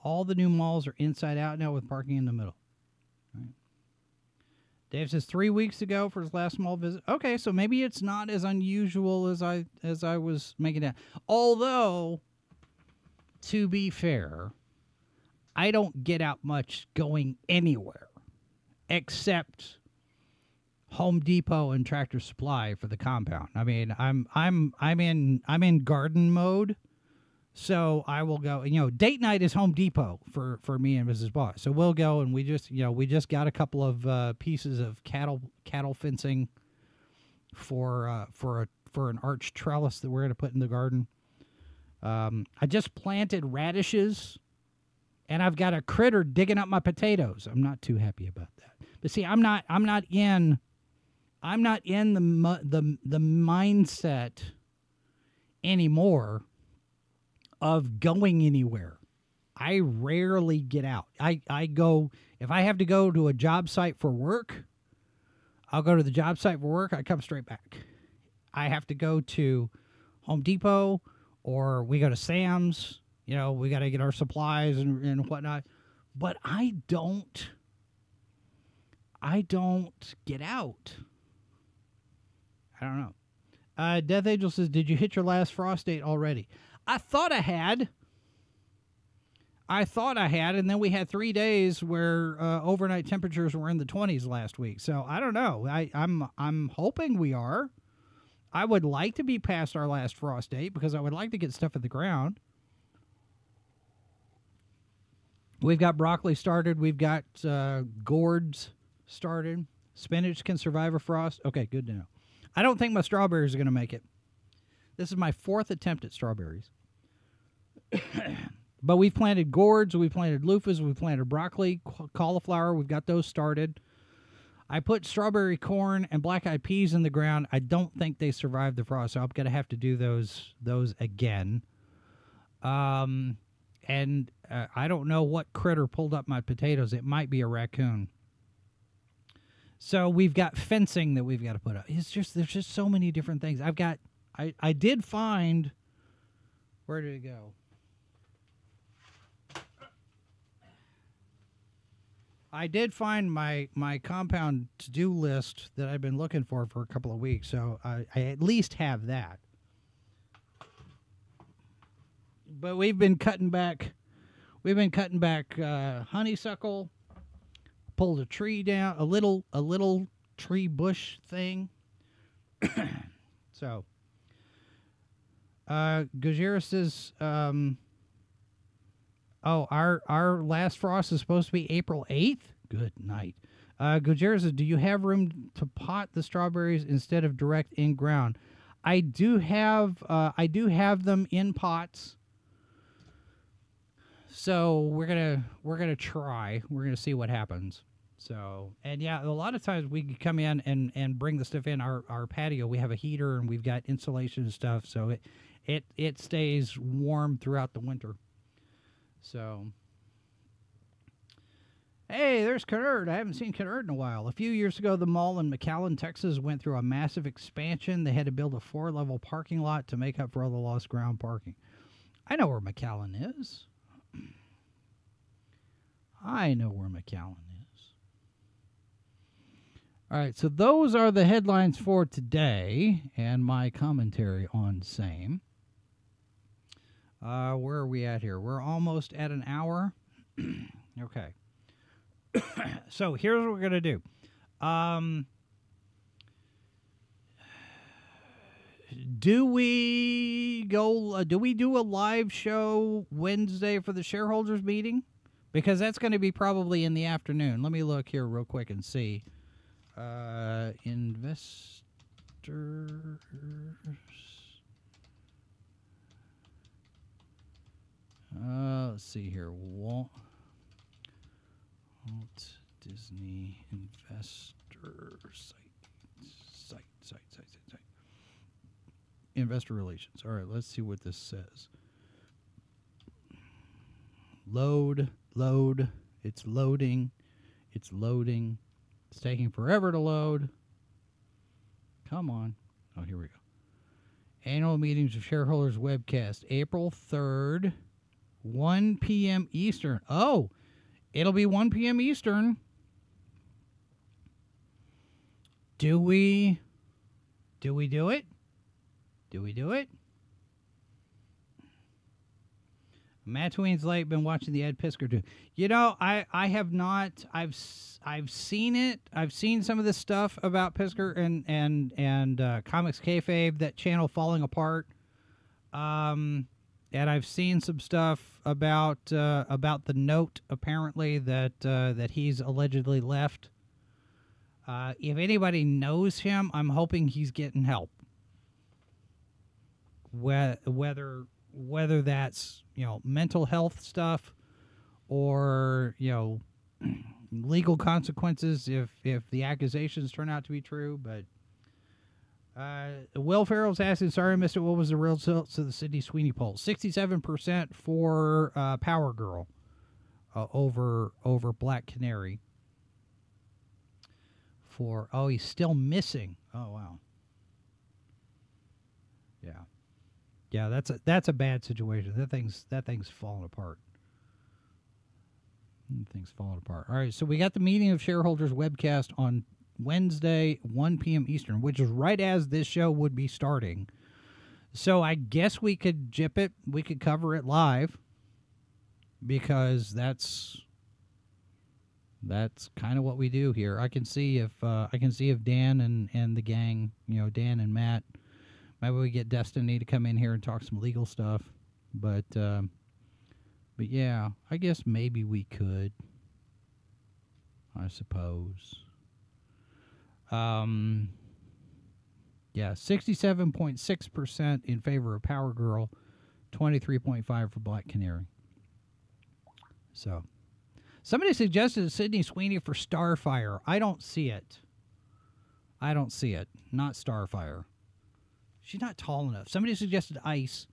All the new malls are inside out now with parking in the middle. Right. Dave says three weeks ago for his last mall visit. Okay, so maybe it's not as unusual as I as I was making it. Although, to be fair, I don't get out much going anywhere except Home Depot and Tractor Supply for the compound. I mean, I'm I'm I'm in I'm in garden mode. So I will go. You know, date night is Home Depot for for me and Mrs. Boss. So we'll go and we just you know we just got a couple of uh, pieces of cattle cattle fencing for uh, for a for an arch trellis that we're going to put in the garden. Um, I just planted radishes, and I've got a critter digging up my potatoes. I'm not too happy about that. But see, I'm not I'm not in I'm not in the the the mindset anymore of going anywhere. I rarely get out. I, I go, if I have to go to a job site for work, I'll go to the job site for work. I come straight back. I have to go to Home Depot or we go to Sam's. You know, we got to get our supplies and, and whatnot. But I don't, I don't get out. I don't know. Uh, Death Angel says, Did you hit your last frost date already? I thought I had. I thought I had, and then we had three days where uh, overnight temperatures were in the 20s last week. So I don't know. I, I'm I'm hoping we are. I would like to be past our last frost date because I would like to get stuff in the ground. We've got broccoli started. We've got uh, gourds started. Spinach can survive a frost. Okay, good to know. I don't think my strawberries are going to make it. This is my fourth attempt at strawberries. but we've planted gourds, we've planted loofahs, we've planted broccoli, cauliflower. We've got those started. I put strawberry corn and black eyed peas in the ground. I don't think they survived the frost, so I'm gonna have to do those those again. Um, and uh, I don't know what critter pulled up my potatoes. It might be a raccoon. So we've got fencing that we've got to put up. It's just there's just so many different things. I've got I I did find where did it go? I did find my my compound to do list that I've been looking for for a couple of weeks, so I, I at least have that. But we've been cutting back. We've been cutting back uh, honeysuckle. Pulled a tree down, a little a little tree bush thing. so, uh, says. Um, Oh, our our last frost is supposed to be April eighth. Good night. Uh, "Do you have room to pot the strawberries instead of direct in ground?" I do have uh, I do have them in pots. So we're gonna we're gonna try. We're gonna see what happens. So and yeah, a lot of times we come in and and bring the stuff in our our patio. We have a heater and we've got insulation and stuff, so it it it stays warm throughout the winter. So. Hey, there's Canard. I haven't seen Canard in a while. A few years ago, the mall in McAllen, Texas went through a massive expansion. They had to build a four level parking lot to make up for all the lost ground parking. I know where McAllen is. I know where McAllen is. All right, so those are the headlines for today and my commentary on same. Uh, where are we at here? We're almost at an hour. okay. so here's what we're going to do. Um, do we go uh, do we do a live show Wednesday for the shareholders meeting? Because that's going to be probably in the afternoon. Let me look here real quick and see. Uh, investors. Uh, let's see here. Walt, Walt Disney investor site. Site, site, site, site, site. Investor relations. All right, let's see what this says. Load, load. It's loading. It's loading. It's taking forever to load. Come on. Oh, here we go. Annual meetings of shareholders webcast, April 3rd, 1 p.m. Eastern. Oh, it'll be 1 p.m. Eastern. Do we do we do it? Do we do it? Matt Tween's late. Been watching the Ed Piskor do. You know, I I have not. I've I've seen it. I've seen some of this stuff about Pisker and and and uh, comics kayfabe. That channel falling apart. Um, and I've seen some stuff about uh, about the note apparently that uh, that he's allegedly left. Uh, if anybody knows him, I'm hoping he's getting help. Whe- Whether whether that's you know mental health stuff or you know legal consequences if if the accusations turn out to be true, but. Uh, Will Farrell's asking, sorry I missed it. What was the real results of the Sydney Sweeney poll? Sixty-seven percent for uh, Power Girl uh, over over Black Canary. For oh, he's still missing. Oh wow. Yeah, yeah. That's a that's a bad situation. That thing's that thing's falling apart. Thing's falling apart. All right, so we got the meeting of shareholders webcast on Wednesday, 1 p.m. Eastern, which is right as this show would be starting. So I guess we could jip it. We could cover it live because that's that's kind of what we do here. I can see if uh, I can see if Dan and and the gang, you know, Dan and Matt, maybe we get Destiny to come in here and talk some legal stuff. But um, but yeah, I guess maybe we could. I suppose. Um, yeah, 67.6% in favor of Power Girl, 23.5 for Black Canary. So, somebody suggested Sydney Sweeney for Starfire. I don't see it. I don't see it. Not Starfire. She's not tall enough. Somebody suggested Ice.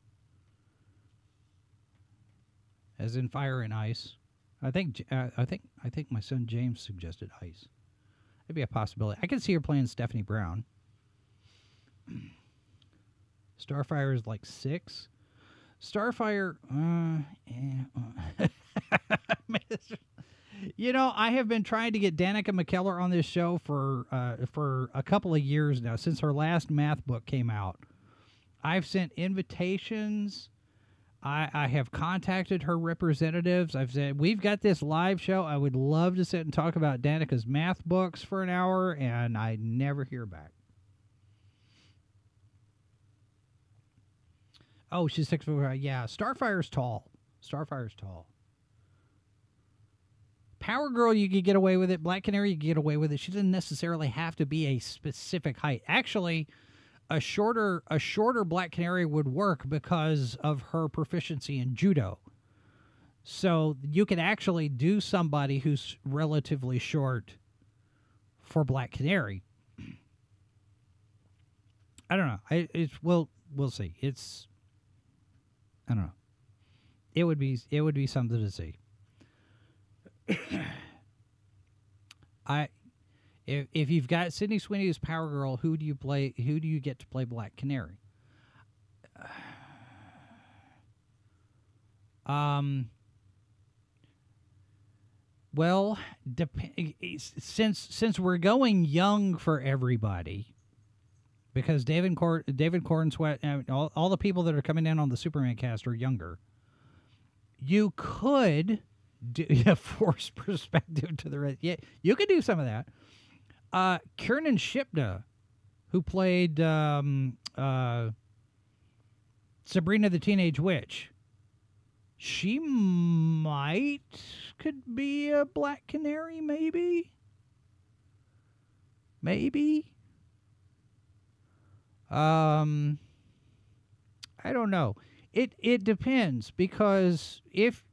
As in fire and ice. I think uh, I think I think my son James suggested ice. It'd be a possibility. I could see her playing Stephanie Brown. Starfire is like six. Starfire, uh, eh, uh. you know, I have been trying to get Danica McKellar on this show for uh, for a couple of years now, since her last math book came out. I've sent invitations. I, I have contacted her representatives. I've said, we've got this live show. I would love to sit and talk about Danica's math books for an hour, and I never hear back. Oh, she's six foot. Yeah, Starfire's tall. Starfire's tall. Power Girl, you could get away with it. Black Canary, you could get away with it. She doesn't necessarily have to be a specific height. Actually, a shorter a shorter Black Canary would work because of her proficiency in judo. So you can actually do somebody who's relatively short for Black Canary. I don't know. I it's we'll we'll see. It's I don't know. It would be it would be something to see. I if if you've got Sydney Sweeney as Power Girl, who do you play? Who do you get to play Black Canary? Um. Well, dep- since since we're going young for everybody, because David Cor- David Corenswet, uh, all, all the people that are coming in on the Superman cast are younger. You could do yeah, force perspective to the rest. Yeah, you could do some of that. Uh, Kiernan who played um, uh, Sabrina the Teenage Witch, she might could be a Black Canary, maybe. Maybe. Um, I don't know. It it depends because if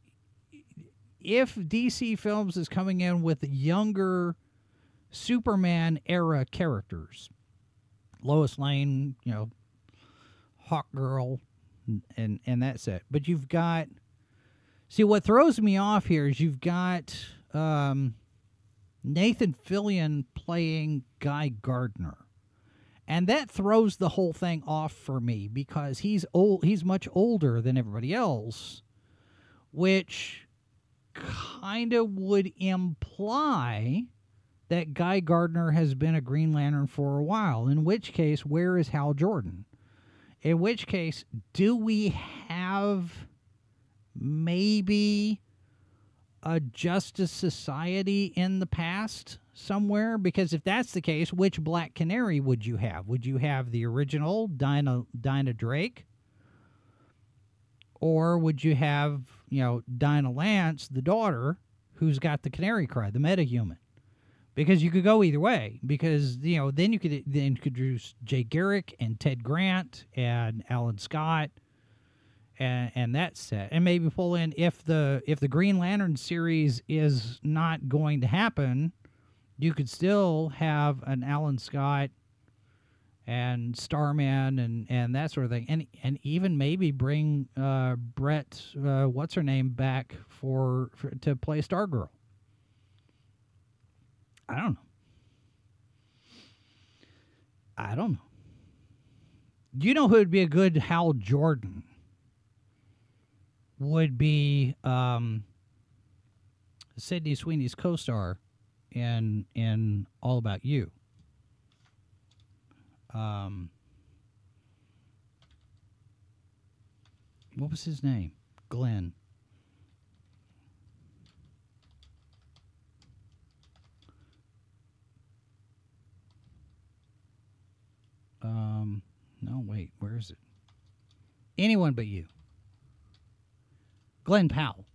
if DC Films is coming in with younger Superman era characters, Lois Lane, you know, Hawk Girl, and and that's it. But you've got see what throws me off here is you've got um, Nathan Fillion playing Guy Gardner. And that throws the whole thing off for me because he's old he's much older than everybody else, which kind of would imply that Guy Gardner has been a Green Lantern for a while. In which case, where is Hal Jordan? In which case, do we have maybe a Justice Society in the past somewhere? Because if that's the case, which Black Canary would you have? Would you have the original Dinah Dinah Drake? Or would you have, you know, Dinah Lance, the daughter, who's got the canary cry, the metahuman? Because you could go either way. Because, you know, then you could then use Jay Garrick and Ted Grant and Alan Scott and and that set. And maybe pull in if the if the Green Lantern series is not going to happen, you could still have an Alan Scott and Starman and and that sort of thing, and and even maybe bring uh, Brett, uh, what's her name, back for, for to play Stargirl. I don't know. I don't know. Do You know who would be a good Hal Jordan? Would be um, Sydney Sweeney's co-star in in All About You. Um, what was his name? Glen. Um, no, wait, where is it? Anyone but you. Glen Powell.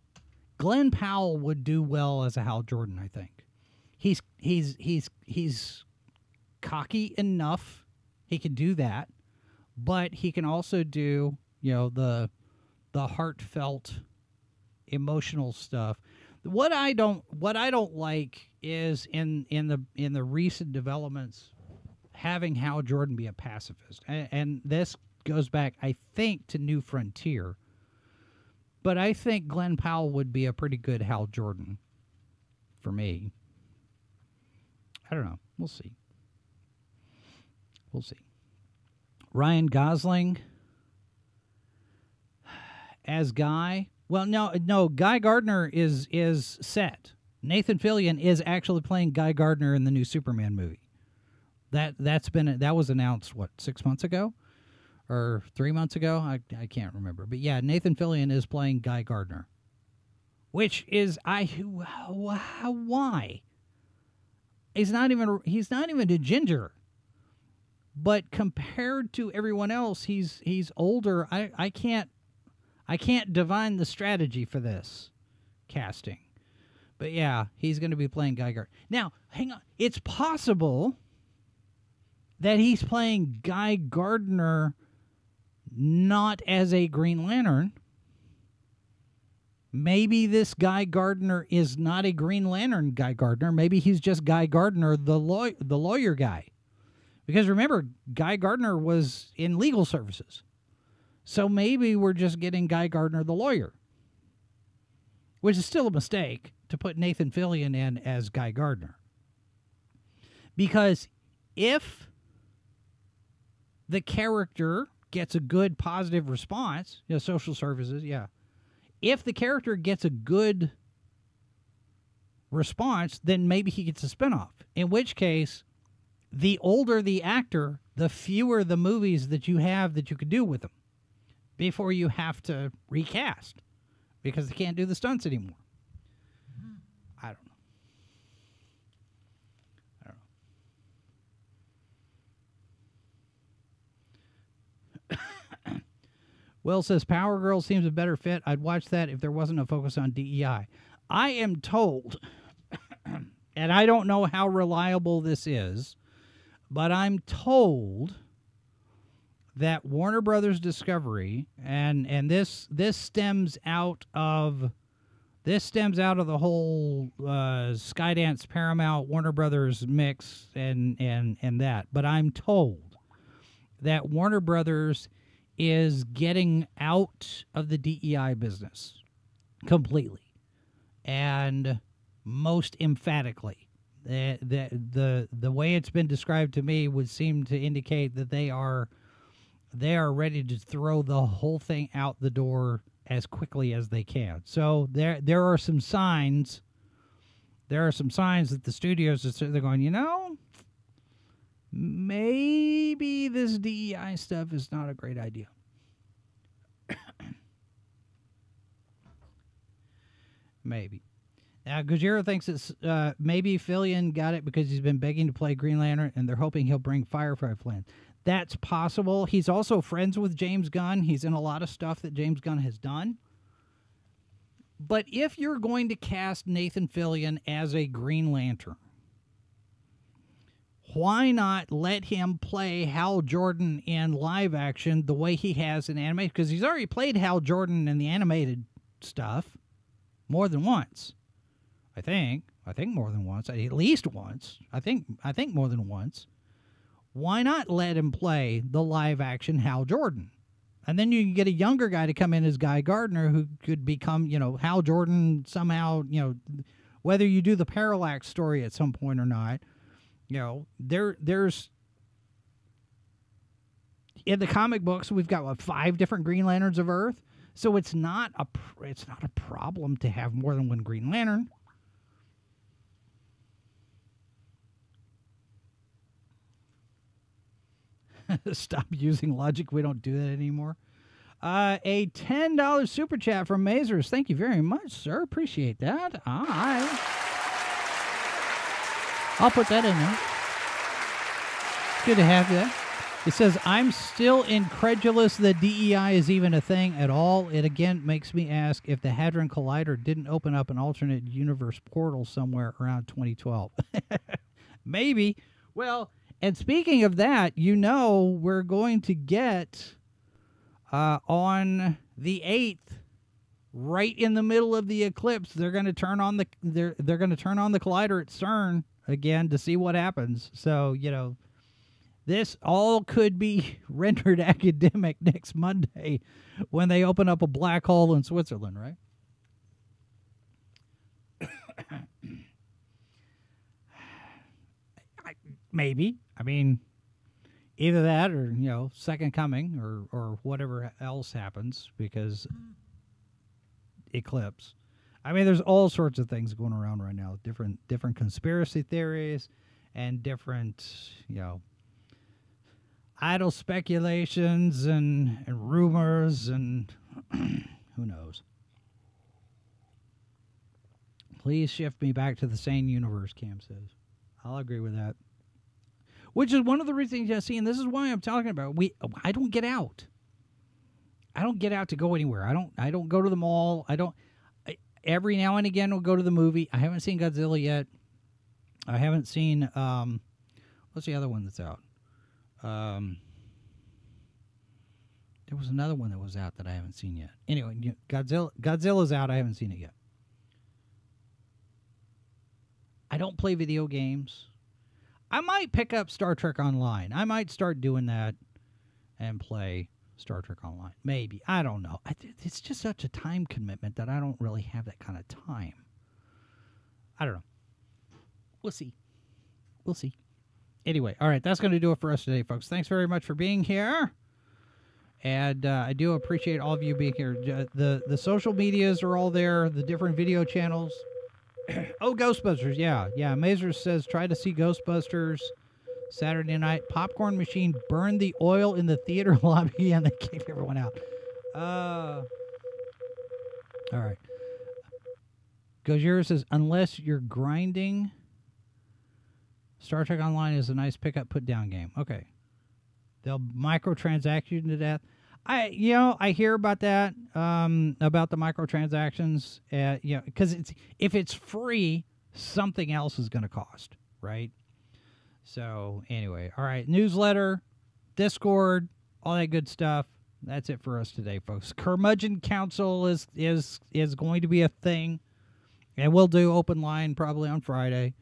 Glen Powell would do well as a Hal Jordan, I think. He's he's he's he's cocky enough. He can do that, but he can also do you know the the heartfelt, emotional stuff. What I don't what I don't like is in in the in the recent developments having Hal Jordan be a pacifist, and, and this goes back I think to New Frontier. But I think Glen Powell would be a pretty good Hal Jordan for me. I don't know. We'll see. We'll see. Ryan Gosling as Guy. Well, no, no. Guy Gardner is is set. Nathan Fillion is actually playing Guy Gardner in the new Superman movie. That that's been that was announced what six months ago, or three months ago. I I can't remember. But yeah, Nathan Fillion is playing Guy Gardner, which is I why? He's not even he's not even a ginger. But compared to everyone else he's he's older. I i can't i can't divine the strategy for this casting. But yeah he's going to be playing geiger now hang on. It's possible that he's playing guy gardner not as a green lantern maybe this Guy Gardner is not a Green Lantern Guy Gardner. Maybe he's just Guy Gardner, the law- the lawyer guy. Because remember, Guy Gardner was in legal services. So maybe we're just getting Guy Gardner, the lawyer, which is still a mistake to put Nathan Fillion in as Guy Gardner. Because if the character gets a good positive response, you know, social services, yeah. If the character gets a good response, then maybe he gets a spinoff. In which case, the older the actor, the fewer the movies that you have that you could do with them before you have to recast because they can't do the stunts anymore. I don't know. I don't know. Will says Power Girl seems a better fit. I'd watch that if there wasn't a focus on DEI. I am told, and I don't know how reliable this is, but I'm told that Warner Brothers Discovery and and this this stems out of this stems out of the whole uh, Skydance Paramount Warner Brothers mix and and and that. But I'm told that Warner Brothers is getting out of the DEI business completely and most emphatically. The, the the the way it's been described to me would seem to indicate that they are they are ready to throw the whole thing out the door as quickly as they can. So there there are some signs. There are some signs that the studios are they're going. You know, maybe this DEI stuff is not a great idea. maybe. Now, Gojira thinks it's uh, maybe Fillion got it because he's been begging to play Green Lantern, and they're hoping he'll bring Firefly Flynn. That's possible. He's also friends with James Gunn. He's in a lot of stuff that James Gunn has done. But if you're going to cast Nathan Fillion as a Green Lantern, why not let him play Hal Jordan in live action the way he has in animated? Because he's already played Hal Jordan in the animated stuff more than once. I think. I think more than once. At least once. I think. I think more than once. Why not let him play the live action Hal Jordan? And then you can get a younger guy to come in as Guy Gardner who could become, you know, Hal Jordan somehow, you know, whether you do the parallax story at some point or not, you know, there there's in the comic books we've got what five different Green Lanterns of Earth. So it's not a it's not a problem to have more than one Green Lantern. Stop using logic. We don't do that anymore. Uh, a ten dollars super chat from Mazers. Thank you very much, sir. Appreciate that. All right. I'll put that in there. Good to have that. It says, I'm still incredulous that DEI is even a thing at all. It again makes me ask if the Hadron Collider didn't open up an alternate universe portal somewhere around 2012. Maybe. Well, and speaking of that, you know, we're going to get uh, on the 8th, right in the middle of the eclipse, they're going to turn on the they're they're going to turn on the collider at CERN again to see what happens. So, you know, this all could be rendered academic next Monday when they open up a black hole in Switzerland, right? I, maybe. I mean, either that or, you know, second coming or, or whatever else happens because mm. eclipse. I mean, there's all sorts of things going around right now. Different different conspiracy theories and different, you know, idle speculations and, and rumors and who knows. Please shift me back to the sane universe, Cam says. I'll agree with that. Which is one of the reasons you see, and this is why I'm talking about. We I don't get out. I don't get out to go anywhere. I don't I don't go to the mall. I don't I, every now and again we'll go to the movie. I haven't seen Godzilla yet. I haven't seen um what's the other one that's out? Um, There was another one that was out that I haven't seen yet. Anyway, Godzilla Godzilla's out. I haven't seen it yet. I don't play video games. I might pick up Star Trek Online. I might start doing that and play Star Trek Online. Maybe. I don't know. I, it's just such a time commitment that I don't really have that kind of time. I don't know. We'll see. We'll see. Anyway, all right, that's going to do it for us today, folks. Thanks very much for being here. And uh, I do appreciate all of you being here. The the social medias are all there, the different video channels. oh, Ghostbusters, yeah, yeah. Mazer says try to see Ghostbusters Saturday night. Popcorn machine burned the oil in the theater lobby and they kicked everyone out. Uh, all right. Gojira says unless you're grinding, Star Trek Online is a nice pickup put down game. Okay. They'll microtransact you to death. I, you know, I hear about that, um, about the microtransactions. Uh, you know, because it's if it's free, something else is going to cost, right? So anyway, all right, newsletter, Discord, all that good stuff. That's it for us today, folks. Curmudgeon Council is is is going to be a thing, and we'll do open line probably on Friday.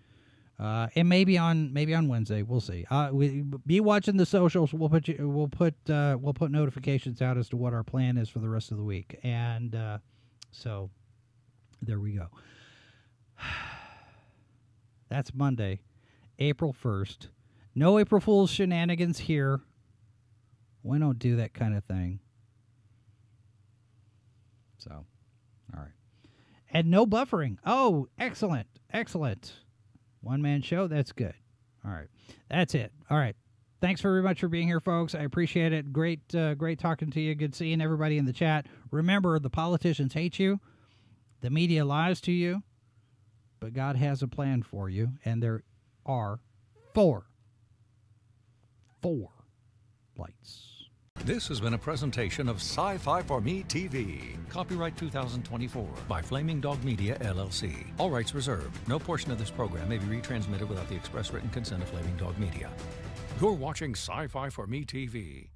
Uh, and maybe on maybe on Wednesday, we'll see. Uh, we be watching the socials. We'll put you, we'll put uh, we'll put notifications out as to what our plan is for the rest of the week. And uh, so, there we go. That's Monday, April first. No April Fool's shenanigans here. We don't do that kind of thing. So, all right. And no buffering. Oh, excellent, excellent. One man show. That's good. All right. That's it. All right. Thanks very much for being here, folks. I appreciate it. Great, uh, great talking to you. Good seeing everybody in the chat. Remember, the politicians hate you, the media lies to you, but God has a plan for you, and there are four, four lights. This has been a presentation of SciFi4Me TV. Copyright 2024 by Flaming Dog Media, LLC. All rights reserved. No portion of this program may be retransmitted without the express written consent of Flaming Dog Media. You're watching SciFi4Me TV.